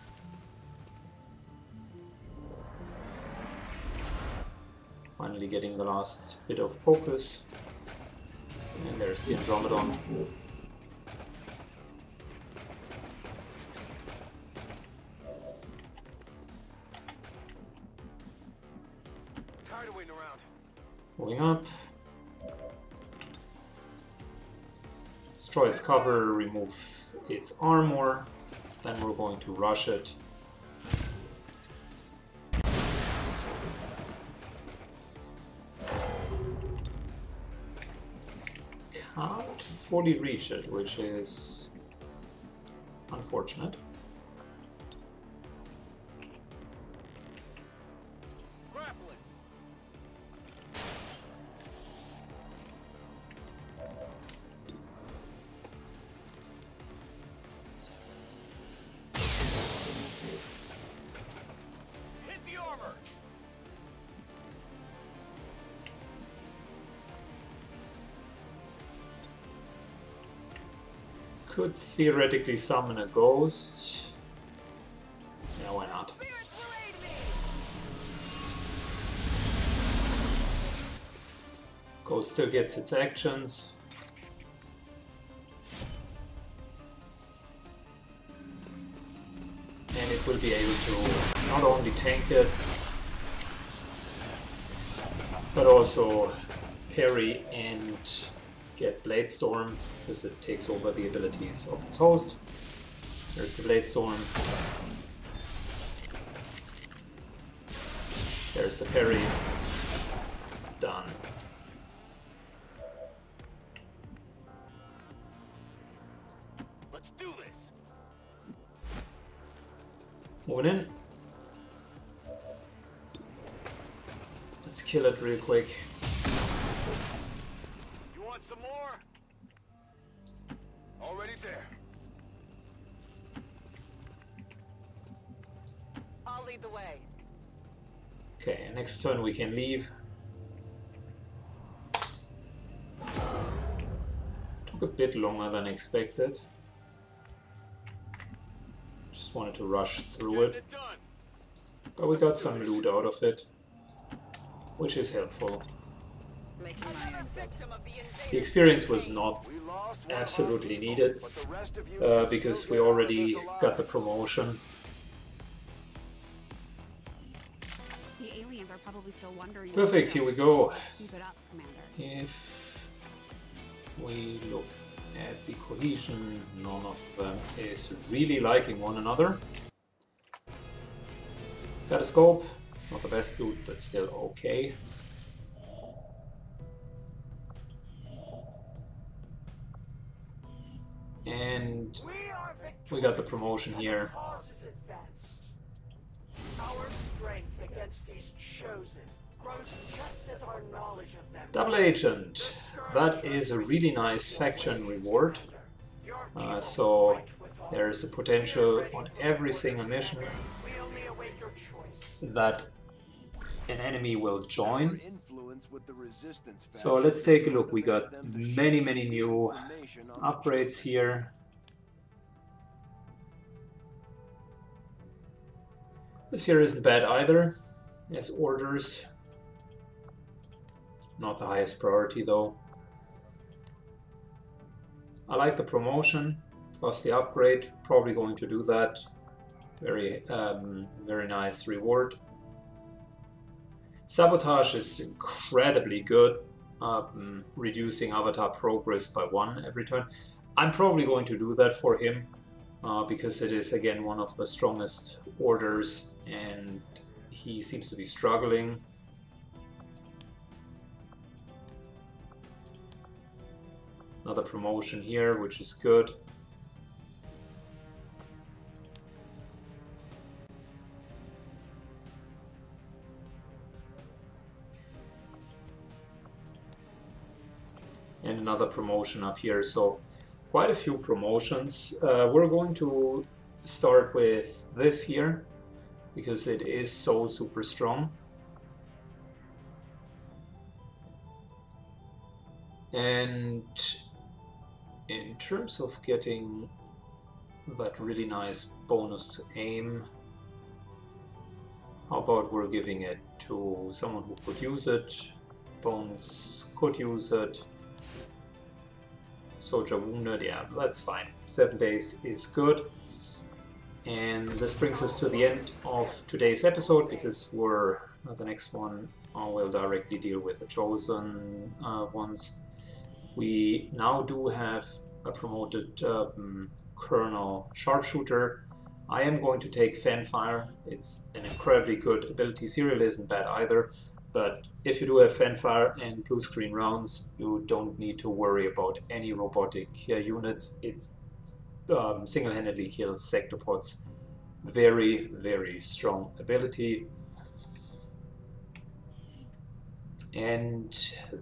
S1: Finally getting the last bit of focus. And there's the Andromedon.
S3: Tired of waiting around.
S1: Moving up. Destroy its cover, remove its armor. Then we're going to rush it. Can't fully reach it, which is unfortunate. Could theoretically summon a ghost. Yeah, why not? Ghost still gets its actions. And it will be able to not only tank it, but also parry and get Bladestorm, because it takes over the abilities of its host. There's the Bladestorm. There's the parry. Done.
S3: Let's do this.
S1: Moving in. Let's kill it real quick. Turn we can leave. Took a bit longer than expected. Just wanted to rush through it, but we got some loot out of it, which is helpful.
S4: The
S1: experience was not absolutely needed, uh, because we already got the promotion. Perfect, here we go.
S8: Keep it up, Commander.
S1: If we look at the cohesion, none of them is really liking one another. Got a scope, not the best loot, but still okay. And we got the promotion here.
S9: cause is advanced. Our strength against these chosen
S1: Double Agent, that is a really nice faction reward. Uh, so there is a potential on every single mission that an enemy will join. So let's take a look. We got many, many new upgrades here. This here isn't bad either, as orders. Not the highest priority though. I like the promotion, plus the upgrade. Probably going to do that. Very, um, very nice reward. Sabotage is incredibly good, um, reducing avatar progress by one every turn. I'm probably going to do that for him uh, because it is again one of the strongest orders and he seems to be struggling. Another promotion here, which is good. And another promotion up here, so quite a few promotions. Uh, we're going to start with this here, because it is so super strong. and in terms of getting that really nice bonus to aim, how about we're giving it to someone who could use it, Bones could use it, Soldier wounded, yeah, that's fine. Seven days is good. And this brings us to the end of today's episode because we're the next one will directly deal with the chosen uh, ones. We now do have a promoted um, Colonel Sharpshooter. I am going to take Fanfire. It's an incredibly good ability. Serial isn't bad either, but if you do have Fanfire and blue screen rounds, you don't need to worry about any robotic uh, units. It's um, single-handedly kills sectopods. Very, very strong ability. And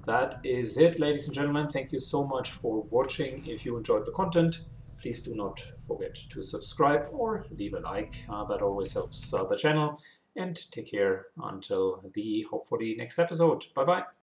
S1: that is it, ladies and gentlemen. Thank you so much for watching. If you enjoyed the content, please do not forget to subscribe or leave a like. Uh, that always helps uh, the channel. And take care until the hopefully next episode. Bye bye.